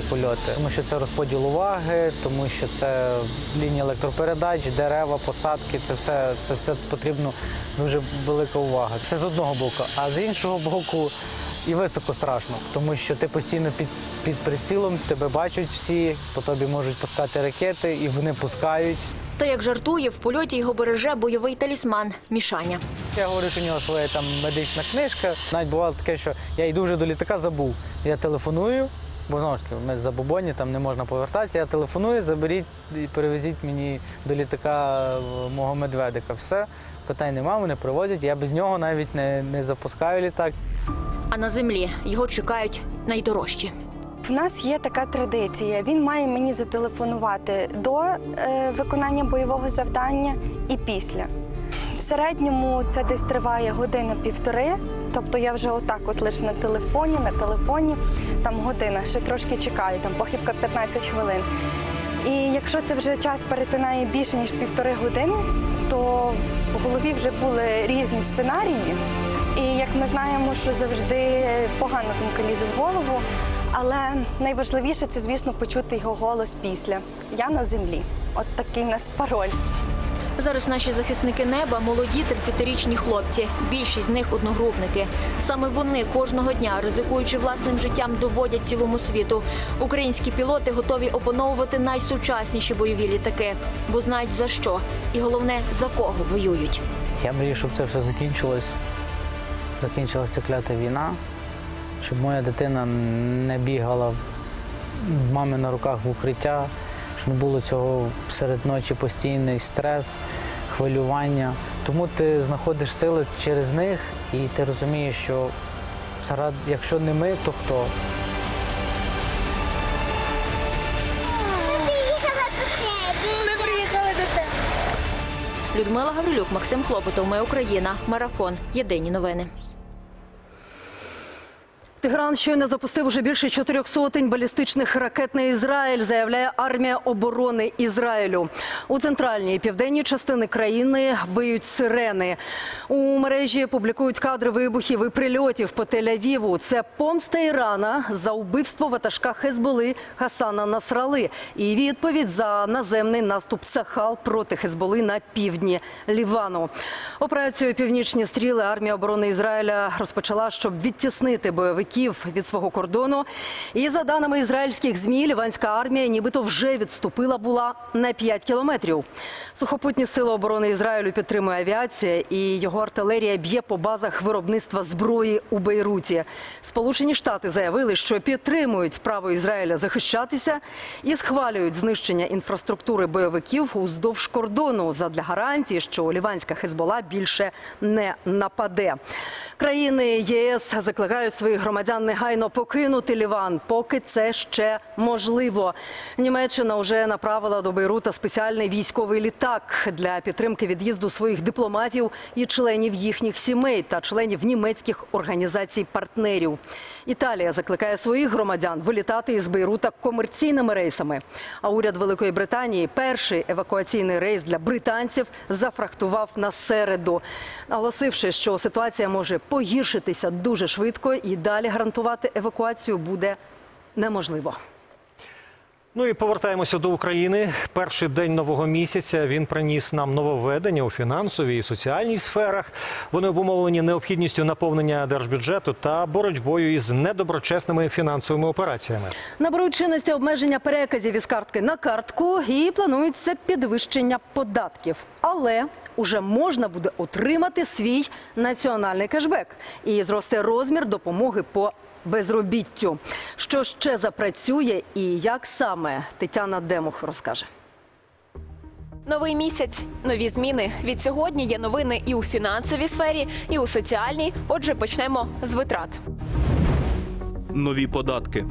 S29: Ці польоти, тому що це розподіл уваги, тому що це лінія електропередач, дерева, посадки. Це все це все потрібно дуже велика увага. Це з одного боку, а з іншого боку, і високо страшно, тому що ти постійно під, під прицілом, тебе бачать всі, по тобі можуть пускати ракети, і вони пускають.
S30: Та як жартує, в польоті його береже бойовий талісман Мішаня.
S29: Я говорю, що у нього своя там медична книжка. Навіть бувало таке, що я йду вже до літака, забув. Я телефоную, бо знову ж таки, ми забобонні, там не можна повертатися. Я телефоную, заберіть і перевезіть мені до літака е, мого медведика. Все, питань нема, мене привозять. Я без нього навіть не, не запускаю літак.
S30: А на землі його чекають найдорожчі.
S31: В нас є така традиція. Він має мені зателефонувати до е, виконання бойового завдання і після. В середньому це десь триває година-півтори. Тобто я вже отак, от лише на телефоні, на телефоні, там година, ще трошки чекаю, там похибка 15 хвилин. І якщо це вже час перетинає більше ніж півтори години, то в голові вже були різні сценарії. І як ми знаємо, що завжди погано думка лізе в голову. Але найважливіше це, звісно, почути його голос після. Я на землі. От такий в нас пароль.
S30: Зараз наші захисники неба молоді 30-річні хлопці. Більшість з них одногрупники. Саме вони кожного дня, ризикуючи власним життям, доводять цілому світу. Українські пілоти готові опановувати найсучасніші бойові літаки, бо знають за що, і головне за кого воюють.
S29: Я мрію, щоб це все закінчилось. Закінчилася клята війна, щоб моя дитина не бігала в мами на руках в укриття, щоб не було цього серед ночі постійний стрес, хвилювання. Тому ти знаходиш сили через них і ти розумієш, що зарад- якщо не ми, то хто?
S30: Ми приїхали до тебе. Людмила Гаврилюк, Максим Хлопотов. Ми Україна. Марафон. Єдині новини.
S1: Тигран щойно запустив уже більше чотирьох сотень балістичних ракет на Ізраїль, заявляє армія оборони Ізраїлю. У центральній і південній частини країни виють сирени. У мережі публікують кадри вибухів і прильотів по Тель-Авіву. Це помста Ірана за вбивство ватажка Хезболи Хасана Насрали і відповідь за наземний наступ Цахал проти Хезболи на півдні Лівану. Операцію Північні стріли армія оборони Ізраїля розпочала, щоб відтіснити бойовиків бойовиків від свого кордону. І за даними ізраїльських змі, ліванська армія нібито вже відступила була на 5 кілометрів. Сухопутні сили оборони Ізраїлю підтримує авіація, і його артилерія б'є по базах виробництва зброї у Бейруті. Сполучені Штати заявили, що підтримують право Ізраїля захищатися і схвалюють знищення інфраструктури бойовиків уздовж кордону задля гарантії, що ліванська Хезбола більше не нападе. Країни ЄС закликають своїх громадян негайно покинути Ліван, поки це ще можливо. Німеччина вже направила до Бейрута спеціальний військовий літак для підтримки від'їзду своїх дипломатів і членів їхніх сімей та членів німецьких організацій-партнерів. Італія закликає своїх громадян вилітати із Бейрута комерційними рейсами. А уряд Великої Британії перший евакуаційний рейс для британців зафрахтував на середу, наголосивши, що ситуація може погіршитися дуже швидко і далі гарантувати евакуацію буде неможливо.
S2: Ну і повертаємося до України. Перший день нового місяця він приніс нам нововведення у фінансовій і соціальній сферах. Вони обумовлені необхідністю наповнення держбюджету та боротьбою із недоброчесними фінансовими операціями.
S1: Наберуть чинності обмеження переказів із картки на картку і планується підвищення податків. Але уже можна буде отримати свій національний кешбек і зросте розмір допомоги по безробіттю. Що ще запрацює і як саме Тетяна Демух розкаже.
S32: Новий місяць, нові зміни. Від сьогодні є новини і у фінансовій сфері, і у соціальній. Отже, почнемо з витрат.
S33: Нові податки.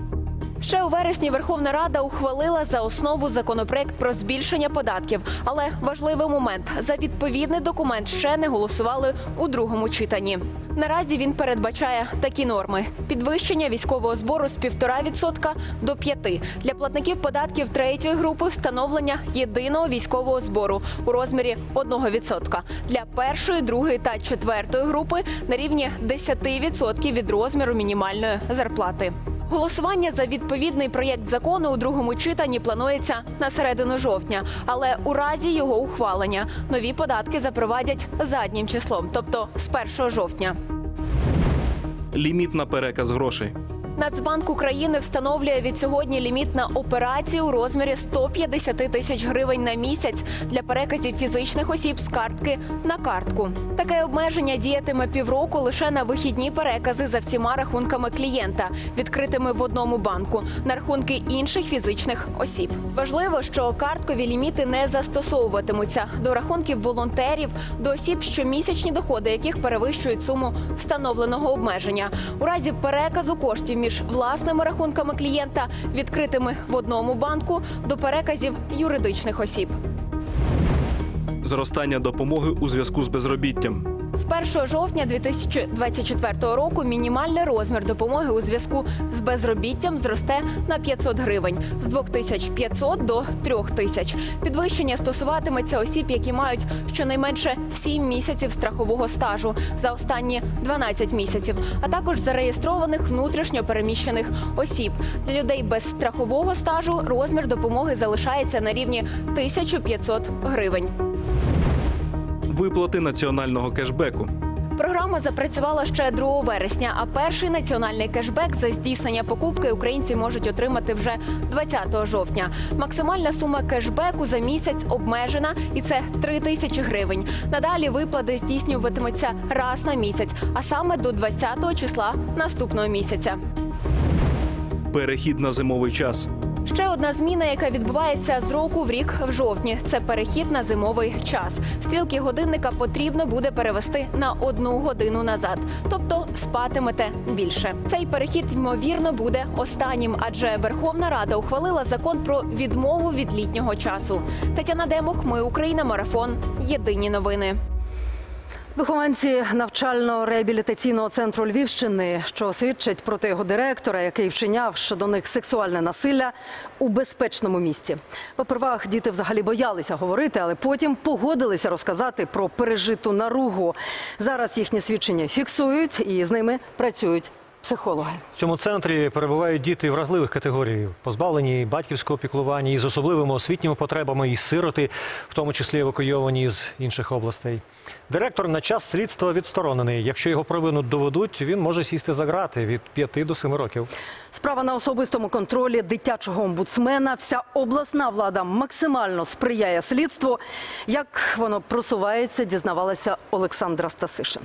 S32: Ще у вересні Верховна Рада ухвалила за основу законопроект про збільшення податків. Але важливий момент за відповідний документ ще не голосували у другому читанні. Наразі він передбачає такі норми: підвищення військового збору з 1,5% до 5%. Для платників податків третьої групи встановлення єдиного військового збору у розмірі 1%. Для першої, другої та четвертої групи на рівні 10% від розміру мінімальної зарплати. Голосування за відповідний проєкт закону у другому читанні планується на середину жовтня, але у разі його ухвалення нові податки запровадять заднім числом, тобто з 1 жовтня.
S33: Ліміт на переказ грошей.
S32: Нацбанк України встановлює від сьогодні ліміт на операції у розмірі 150 тисяч гривень на місяць для переказів фізичних осіб з картки на картку. Таке обмеження діятиме півроку лише на вихідні перекази за всіма рахунками клієнта, відкритими в одному банку, на рахунки інших фізичних осіб. Важливо, що карткові ліміти не застосовуватимуться до рахунків волонтерів, до осіб, щомісячні доходи яких перевищують суму встановленого обмеження. У разі переказу коштів між власними рахунками клієнта, відкритими в одному банку, до переказів юридичних осіб.
S33: Зростання допомоги у зв'язку з безробіттям.
S32: З 1 жовтня 2024 року мінімальний розмір допомоги у зв'язку з безробіттям зросте на 500 гривень з 2500 до 3000. Підвищення стосуватиметься осіб, які мають щонайменше 7 місяців страхового стажу за останні 12 місяців, а також зареєстрованих внутрішньо переміщених осіб. Для людей без страхового стажу розмір допомоги залишається на рівні 1500 гривень.
S33: Виплати національного кешбеку.
S32: Програма запрацювала ще 2 вересня, а перший національний кешбек за здійснення покупки українці можуть отримати вже 20 жовтня. Максимальна сума кешбеку за місяць обмежена, і це 3 тисячі гривень. Надалі виплати здійснюватимуться раз на місяць, а саме до 20 числа наступного місяця.
S33: Перехід на зимовий час.
S32: Ще одна зміна, яка відбувається з року в рік в жовтні, це перехід на зимовий час. Стрілки годинника потрібно буде перевести на одну годину назад, тобто спатимете більше. Цей перехід ймовірно буде останнім, адже Верховна Рада ухвалила закон про відмову від літнього часу. Тетяна Демух, ми Україна, марафон. Єдині новини.
S1: Вихованці навчально-реабілітаційного центру Львівщини, що свідчать проти його директора, який вчиняв щодо них сексуальне насилля у безпечному місті. Попервах діти взагалі боялися говорити, але потім погодилися розказати про пережиту наругу. Зараз їхні свідчення фіксують і з ними працюють Психологи.
S2: В цьому центрі перебувають діти вразливих категорій, позбавлені батьківського піклування із особливими освітніми потребами і сироти, в тому числі евакуйовані з інших областей. Директор на час слідства відсторонений. Якщо його провину доведуть, він може сісти за грати від 5 до 7 років.
S1: Справа на особистому контролі дитячого омбудсмена. Вся обласна влада максимально сприяє слідству. Як воно просувається, дізнавалася Олександра Стасишин.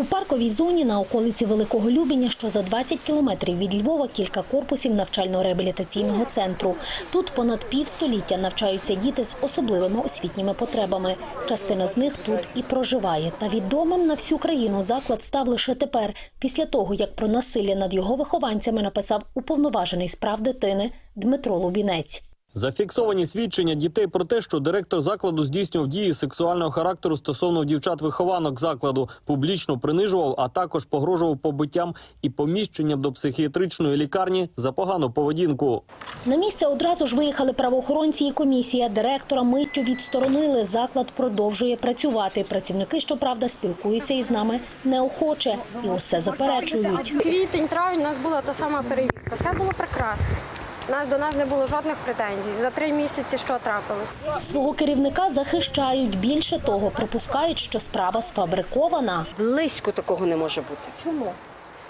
S34: У парковій зоні на околиці Великого Любіня, що за 20 кілометрів від Львова, кілька корпусів навчально-реабілітаційного центру. Тут понад півстоліття навчаються діти з особливими освітніми потребами. Частина з них тут і проживає. Та відомим на всю країну заклад став лише тепер, після того, як про насилля над його вихованцями написав уповноважений з прав дитини Дмитро Лубінець.
S35: Зафіксовані свідчення дітей про те, що директор закладу здійснював дії сексуального характеру стосовно дівчат-вихованок закладу, публічно принижував, а також погрожував побиттям і поміщенням до психіатричної лікарні за погану поведінку.
S34: На місце одразу ж виїхали правоохоронці і комісія. Директора миттю відсторонили. Заклад продовжує працювати. Працівники, щоправда, спілкуються із нами неохоче і усе заперечують.
S36: Квітень, травень у нас була та сама перевірка. Все було прекрасно. Нас до нас не було жодних претензій. За три місяці що трапилось?
S34: Свого керівника захищають. Більше того, припускають, що справа сфабрикована.
S37: Близько такого не може бути. Чому?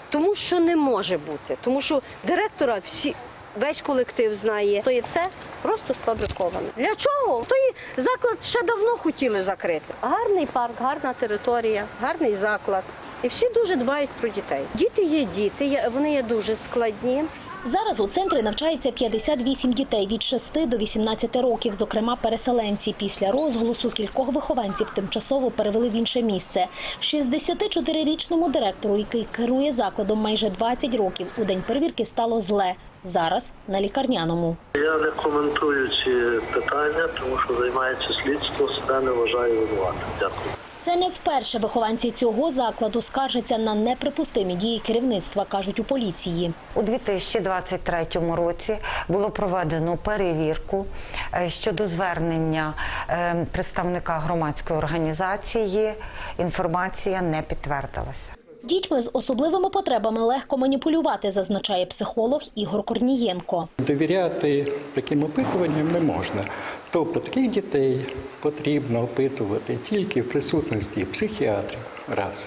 S37: Тому що не може бути. Тому що директора всі. Весь колектив знає, то є все просто сфабриковане. Для чого? Той заклад ще давно хотіли закрити. Гарний парк, гарна територія, гарний заклад. І всі дуже дбають про дітей. Діти є діти, вони є дуже складні.
S34: Зараз у центрі навчається 58 дітей від 6 до 18 років, зокрема переселенці. Після розголосу кількох вихованців тимчасово перевели в інше місце. 64-річному директору, який керує закладом майже 20 років, у день перевірки стало зле. Зараз на лікарняному.
S38: Я не коментую ці питання, тому що займається слідство, себе не вважаю винуватим. Дякую.
S34: Це не вперше вихованці цього закладу скаржаться на неприпустимі дії керівництва, кажуть у поліції.
S39: У 2023 році було проведено перевірку е, щодо звернення е, представника громадської організації. Інформація не підтвердилася.
S34: Дітьми з особливими потребами легко маніпулювати, зазначає психолог Ігор Корнієнко.
S40: Довіряти таким опитуванням не можна. Тобто таких дітей потрібно опитувати тільки в присутності психіатрів, раз,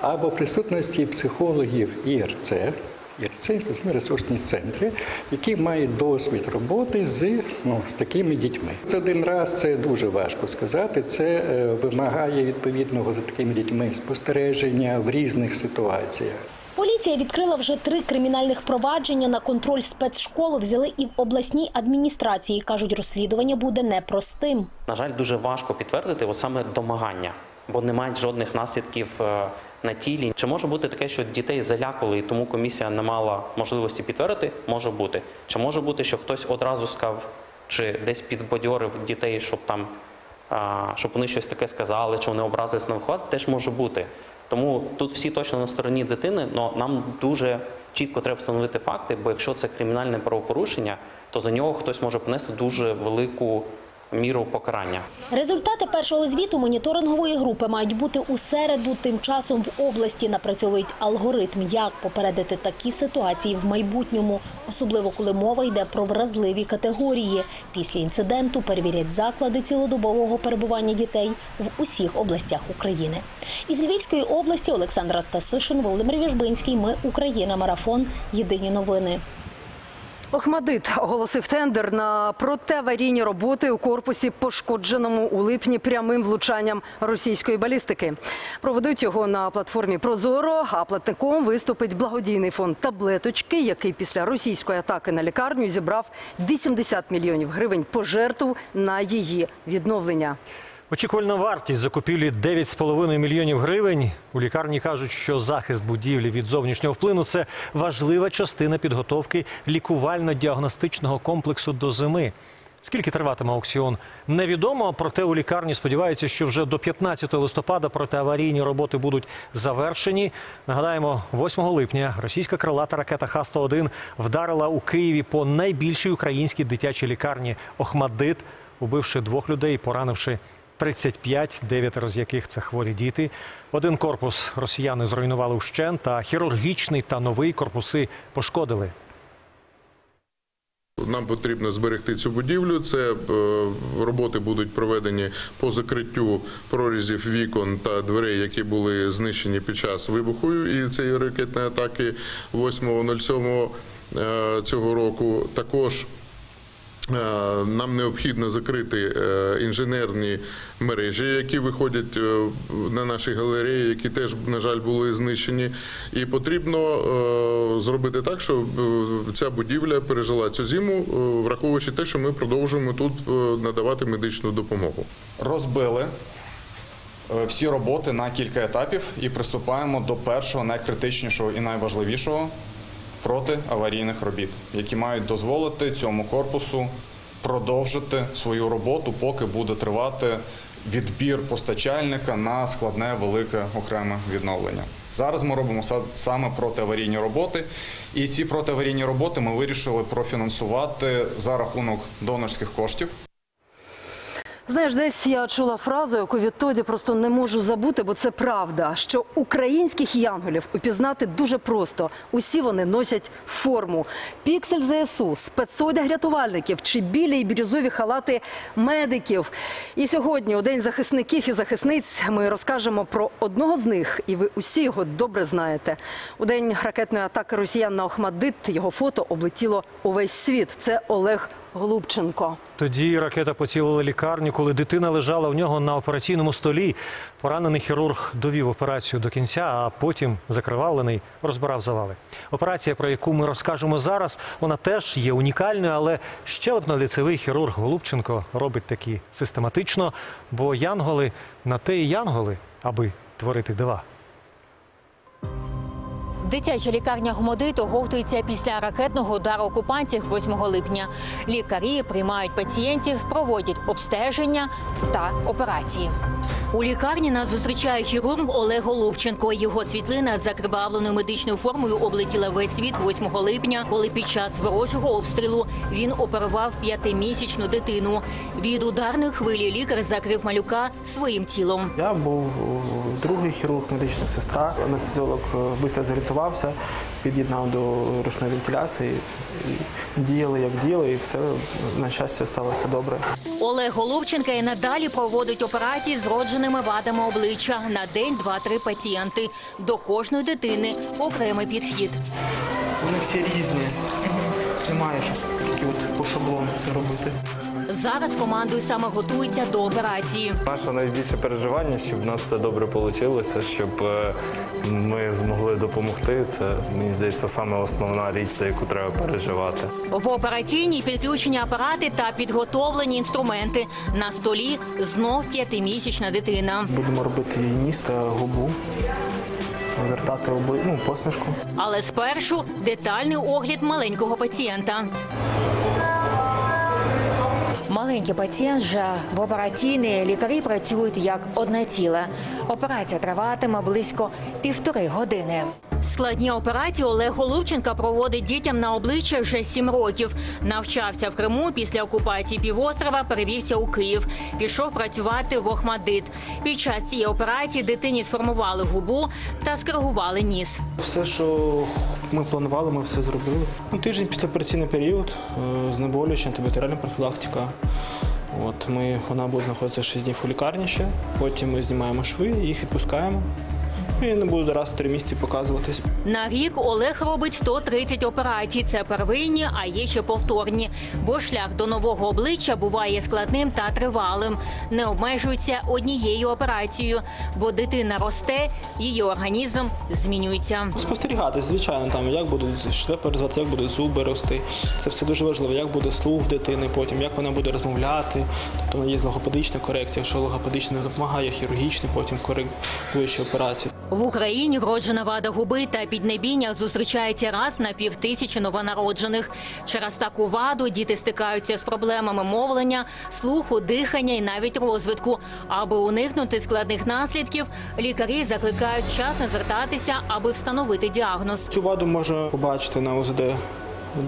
S40: або в присутності психологів ІРЦ, ІРЦ – це ресурсні центри, які мають досвід роботи з, ну, з такими дітьми. Це один раз це дуже важко сказати. Це е, вимагає відповідного за такими дітьми спостереження в різних ситуаціях.
S34: Поліція відкрила вже три кримінальних провадження на контроль спецшколу. Взяли і в обласній адміністрації. кажуть, розслідування буде непростим.
S41: На жаль, дуже важко підтвердити от саме домагання, бо не мають жодних наслідків е, на тілі. Чи може бути таке, що дітей залякали, і тому комісія не мала можливості підтвердити? Може бути. Чи може бути, що хтось одразу сказав, чи десь підбадьорив дітей, щоб там щоб вони щось таке сказали, чи вони образились на виховати, теж може бути. Тому тут всі точно на стороні дитини, але нам дуже чітко треба встановити факти, бо якщо це кримінальне правопорушення, то за нього хтось може понести дуже велику міру покарання.
S34: Результати першого звіту моніторингової групи мають бути у середу. Тим часом в області напрацьовують алгоритм, як попередити такі ситуації в майбутньому, особливо коли мова йде про вразливі категорії. Після інциденту перевірять заклади цілодобового перебування дітей в усіх областях України. Із Львівської області Олександра Стасишин, Володимир Віжбинський. Ми Україна. Марафон. Єдині новини.
S1: Охмадит оголосив тендер на протиаварійні роботи у корпусі, пошкодженому у липні прямим влучанням російської балістики. Проведуть його на платформі Прозоро. А платником виступить благодійний фонд таблеточки, який після російської атаки на лікарню зібрав 80 мільйонів гривень пожертв на її відновлення.
S2: Очікувальна вартість закупівлі 9,5 мільйонів гривень. У лікарні кажуть, що захист будівлі від зовнішнього вплину це важлива частина підготовки лікувально-діагностичного комплексу до зими. Скільки триватиме аукціон, невідомо. Проте у лікарні сподіваються, що вже до 15 листопада протиаварійні роботи будуть завершені. Нагадаємо, 8 липня російська крилата ракета Х-101 вдарила у Києві по найбільшій українській дитячій лікарні Охмадит, убивши двох людей, поранивши 35, дев'ятеро з яких це хворі діти. Один корпус росіяни зруйнували вщент, а хірургічний та новий корпуси пошкодили.
S42: Нам потрібно зберегти цю будівлю. Це е, роботи будуть проведені по закриттю прорізів вікон та дверей, які були знищені під час вибуху і цієї ракетної атаки 8.07 е, цього року. Також нам необхідно закрити е, інженерні мережі, які виходять е, на наші галереї, які теж, на жаль, були знищені. І потрібно е, зробити так, щоб е, ця будівля пережила цю зиму, е, враховуючи те, що ми продовжуємо тут е, надавати медичну допомогу.
S43: розбили е, всі роботи на кілька етапів і приступаємо до першого, найкритичнішого і найважливішого протиаварійних робіт, які мають дозволити цьому корпусу продовжити свою роботу, поки буде тривати відбір постачальника на складне велике окреме відновлення. Зараз ми робимо саме протиаварійні роботи, і ці протиаварійні роботи ми вирішили профінансувати за рахунок донорських коштів.
S1: Знаєш, десь я чула фразу, яку відтоді просто не можу забути, бо це правда. Що українських янголів упізнати дуже просто. Усі вони носять форму. Піксель ЗСУ, спецодяг рятувальників чи білі і бірюзові халати медиків. І сьогодні, у день захисників і захисниць, ми розкажемо про одного з них, і ви усі його добре знаєте. У день ракетної атаки росіян на Охмадит його фото облетіло увесь світ. Це Олег Голубченко.
S2: Тоді ракета поцілила лікарню, коли дитина лежала в нього на операційному столі. Поранений хірург довів операцію до кінця, а потім закривавлений розбирав завали. Операція, про яку ми розкажемо зараз, вона теж є унікальною, але ще одноліцевий хірург Голубченко робить такі систематично, бо янголи на те і янголи, аби творити дива.
S44: Дитяча лікарня Гмодит оговтується після ракетного удару окупантів 8 липня. Лікарі приймають пацієнтів, проводять обстеження та операції.
S45: У лікарні нас зустрічає хірург Олег Голубченко. Його світлина з закривавленою медичною формою облетіла весь світ 8 липня, коли під час ворожого обстрілу він оперував п'ятимісячну дитину. Від ударної хвилі лікар закрив малюка своїм тілом.
S46: Я був е, другий хірург, медична сестра. Анестезіолог швидко зорієнтувався, під'єднав до ручної вентиляції. І діяли, як діяли, і все на щастя сталося добре.
S45: Олег Голубченко і надалі проводить операції з родженими вадами обличчя на день, два-три пацієнти. До кожної дитини окремий підхід.
S46: Вони всі різні. Немає щоб такі от по шаблону це робити.
S45: Зараз командою саме готується до операції.
S47: Наше найбільше переживання, щоб в нас все добре вийшло, щоб е, ми змогли допомогти. Це мені здається саме основна річ, за яку треба переживати.
S45: В операційній підключені апарати та підготовлені інструменти. На столі знов п'ятимісячна дитина.
S46: Будемо робити їй ніс та губу, вертати обли... ну, посмішку.
S45: Але спершу детальний огляд маленького пацієнта.
S44: Маленький пацієнт вже в операційній лікарі працюють як одне ціле. Операція триватиме близько півтори години.
S45: Складні операції Олег Голубченка проводить дітям на обличчя вже сім років. Навчався в Криму після окупації півострова, перевівся у Київ. Пішов працювати в Охмадит. Під час цієї операції дитині сформували губу та скоригували ніс.
S46: Все, що ми планували, ми все зробили. Ну, тиждень після операційний період, е, знеболююча, антибактеріальна профілактика. От ми, вона буде знаходитися 6 днів у лікарні ще. Потім ми знімаємо шви, їх відпускаємо. І не буду раз в три місяці показуватись.
S45: На рік Олег робить 130 операцій. Це первинні, а є ще повторні. Бо шлях до нового обличчя буває складним та тривалим. Не обмежується однією операцією, бо дитина росте, її організм змінюється.
S46: Спостерігати, звичайно, там як будуть шлепи розвивати, як будуть зуби рости. Це все дуже важливо, як буде слух дитини, потім як вона буде розмовляти. Тобто є логопедична корекція, якщо логопедична не допомагає, хірургічний, потім коригуючі операції.
S45: В Україні вроджена вада губи та піднебіння зустрічається раз на півтисячі новонароджених. Через таку ваду діти стикаються з проблемами мовлення, слуху, дихання і навіть розвитку. Аби уникнути складних наслідків, лікарі закликають вчасно звертатися, аби встановити діагноз.
S46: Цю ваду можна побачити на УЗД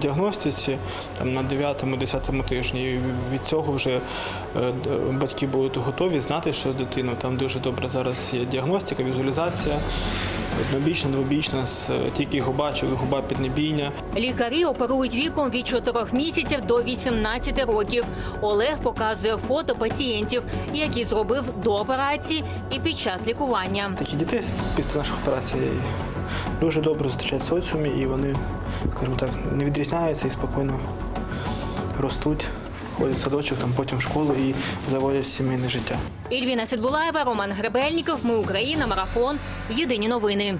S46: діагностиці там, на 9-10 тижні. І від цього вже е, батьки будуть готові знати, що дитину там дуже добре зараз є діагностика, візуалізація, однобічна, двобічна, тільки губа чи губа піднебійня.
S45: Лікарі оперують віком від 4 місяців до 18 років. Олег показує фото пацієнтів, які зробив до операції і під час лікування.
S46: Такі дітей після наших операцій дуже добре зустрічають соціумі, і вони, скажімо так, не відрізняються і спокійно ростуть, ходять в садочок, там потім в школу і заводять сімейне життя.
S45: Ільвіна Сидбулаєва, Роман Гребельніков. Ми Україна. Марафон. Єдині новини.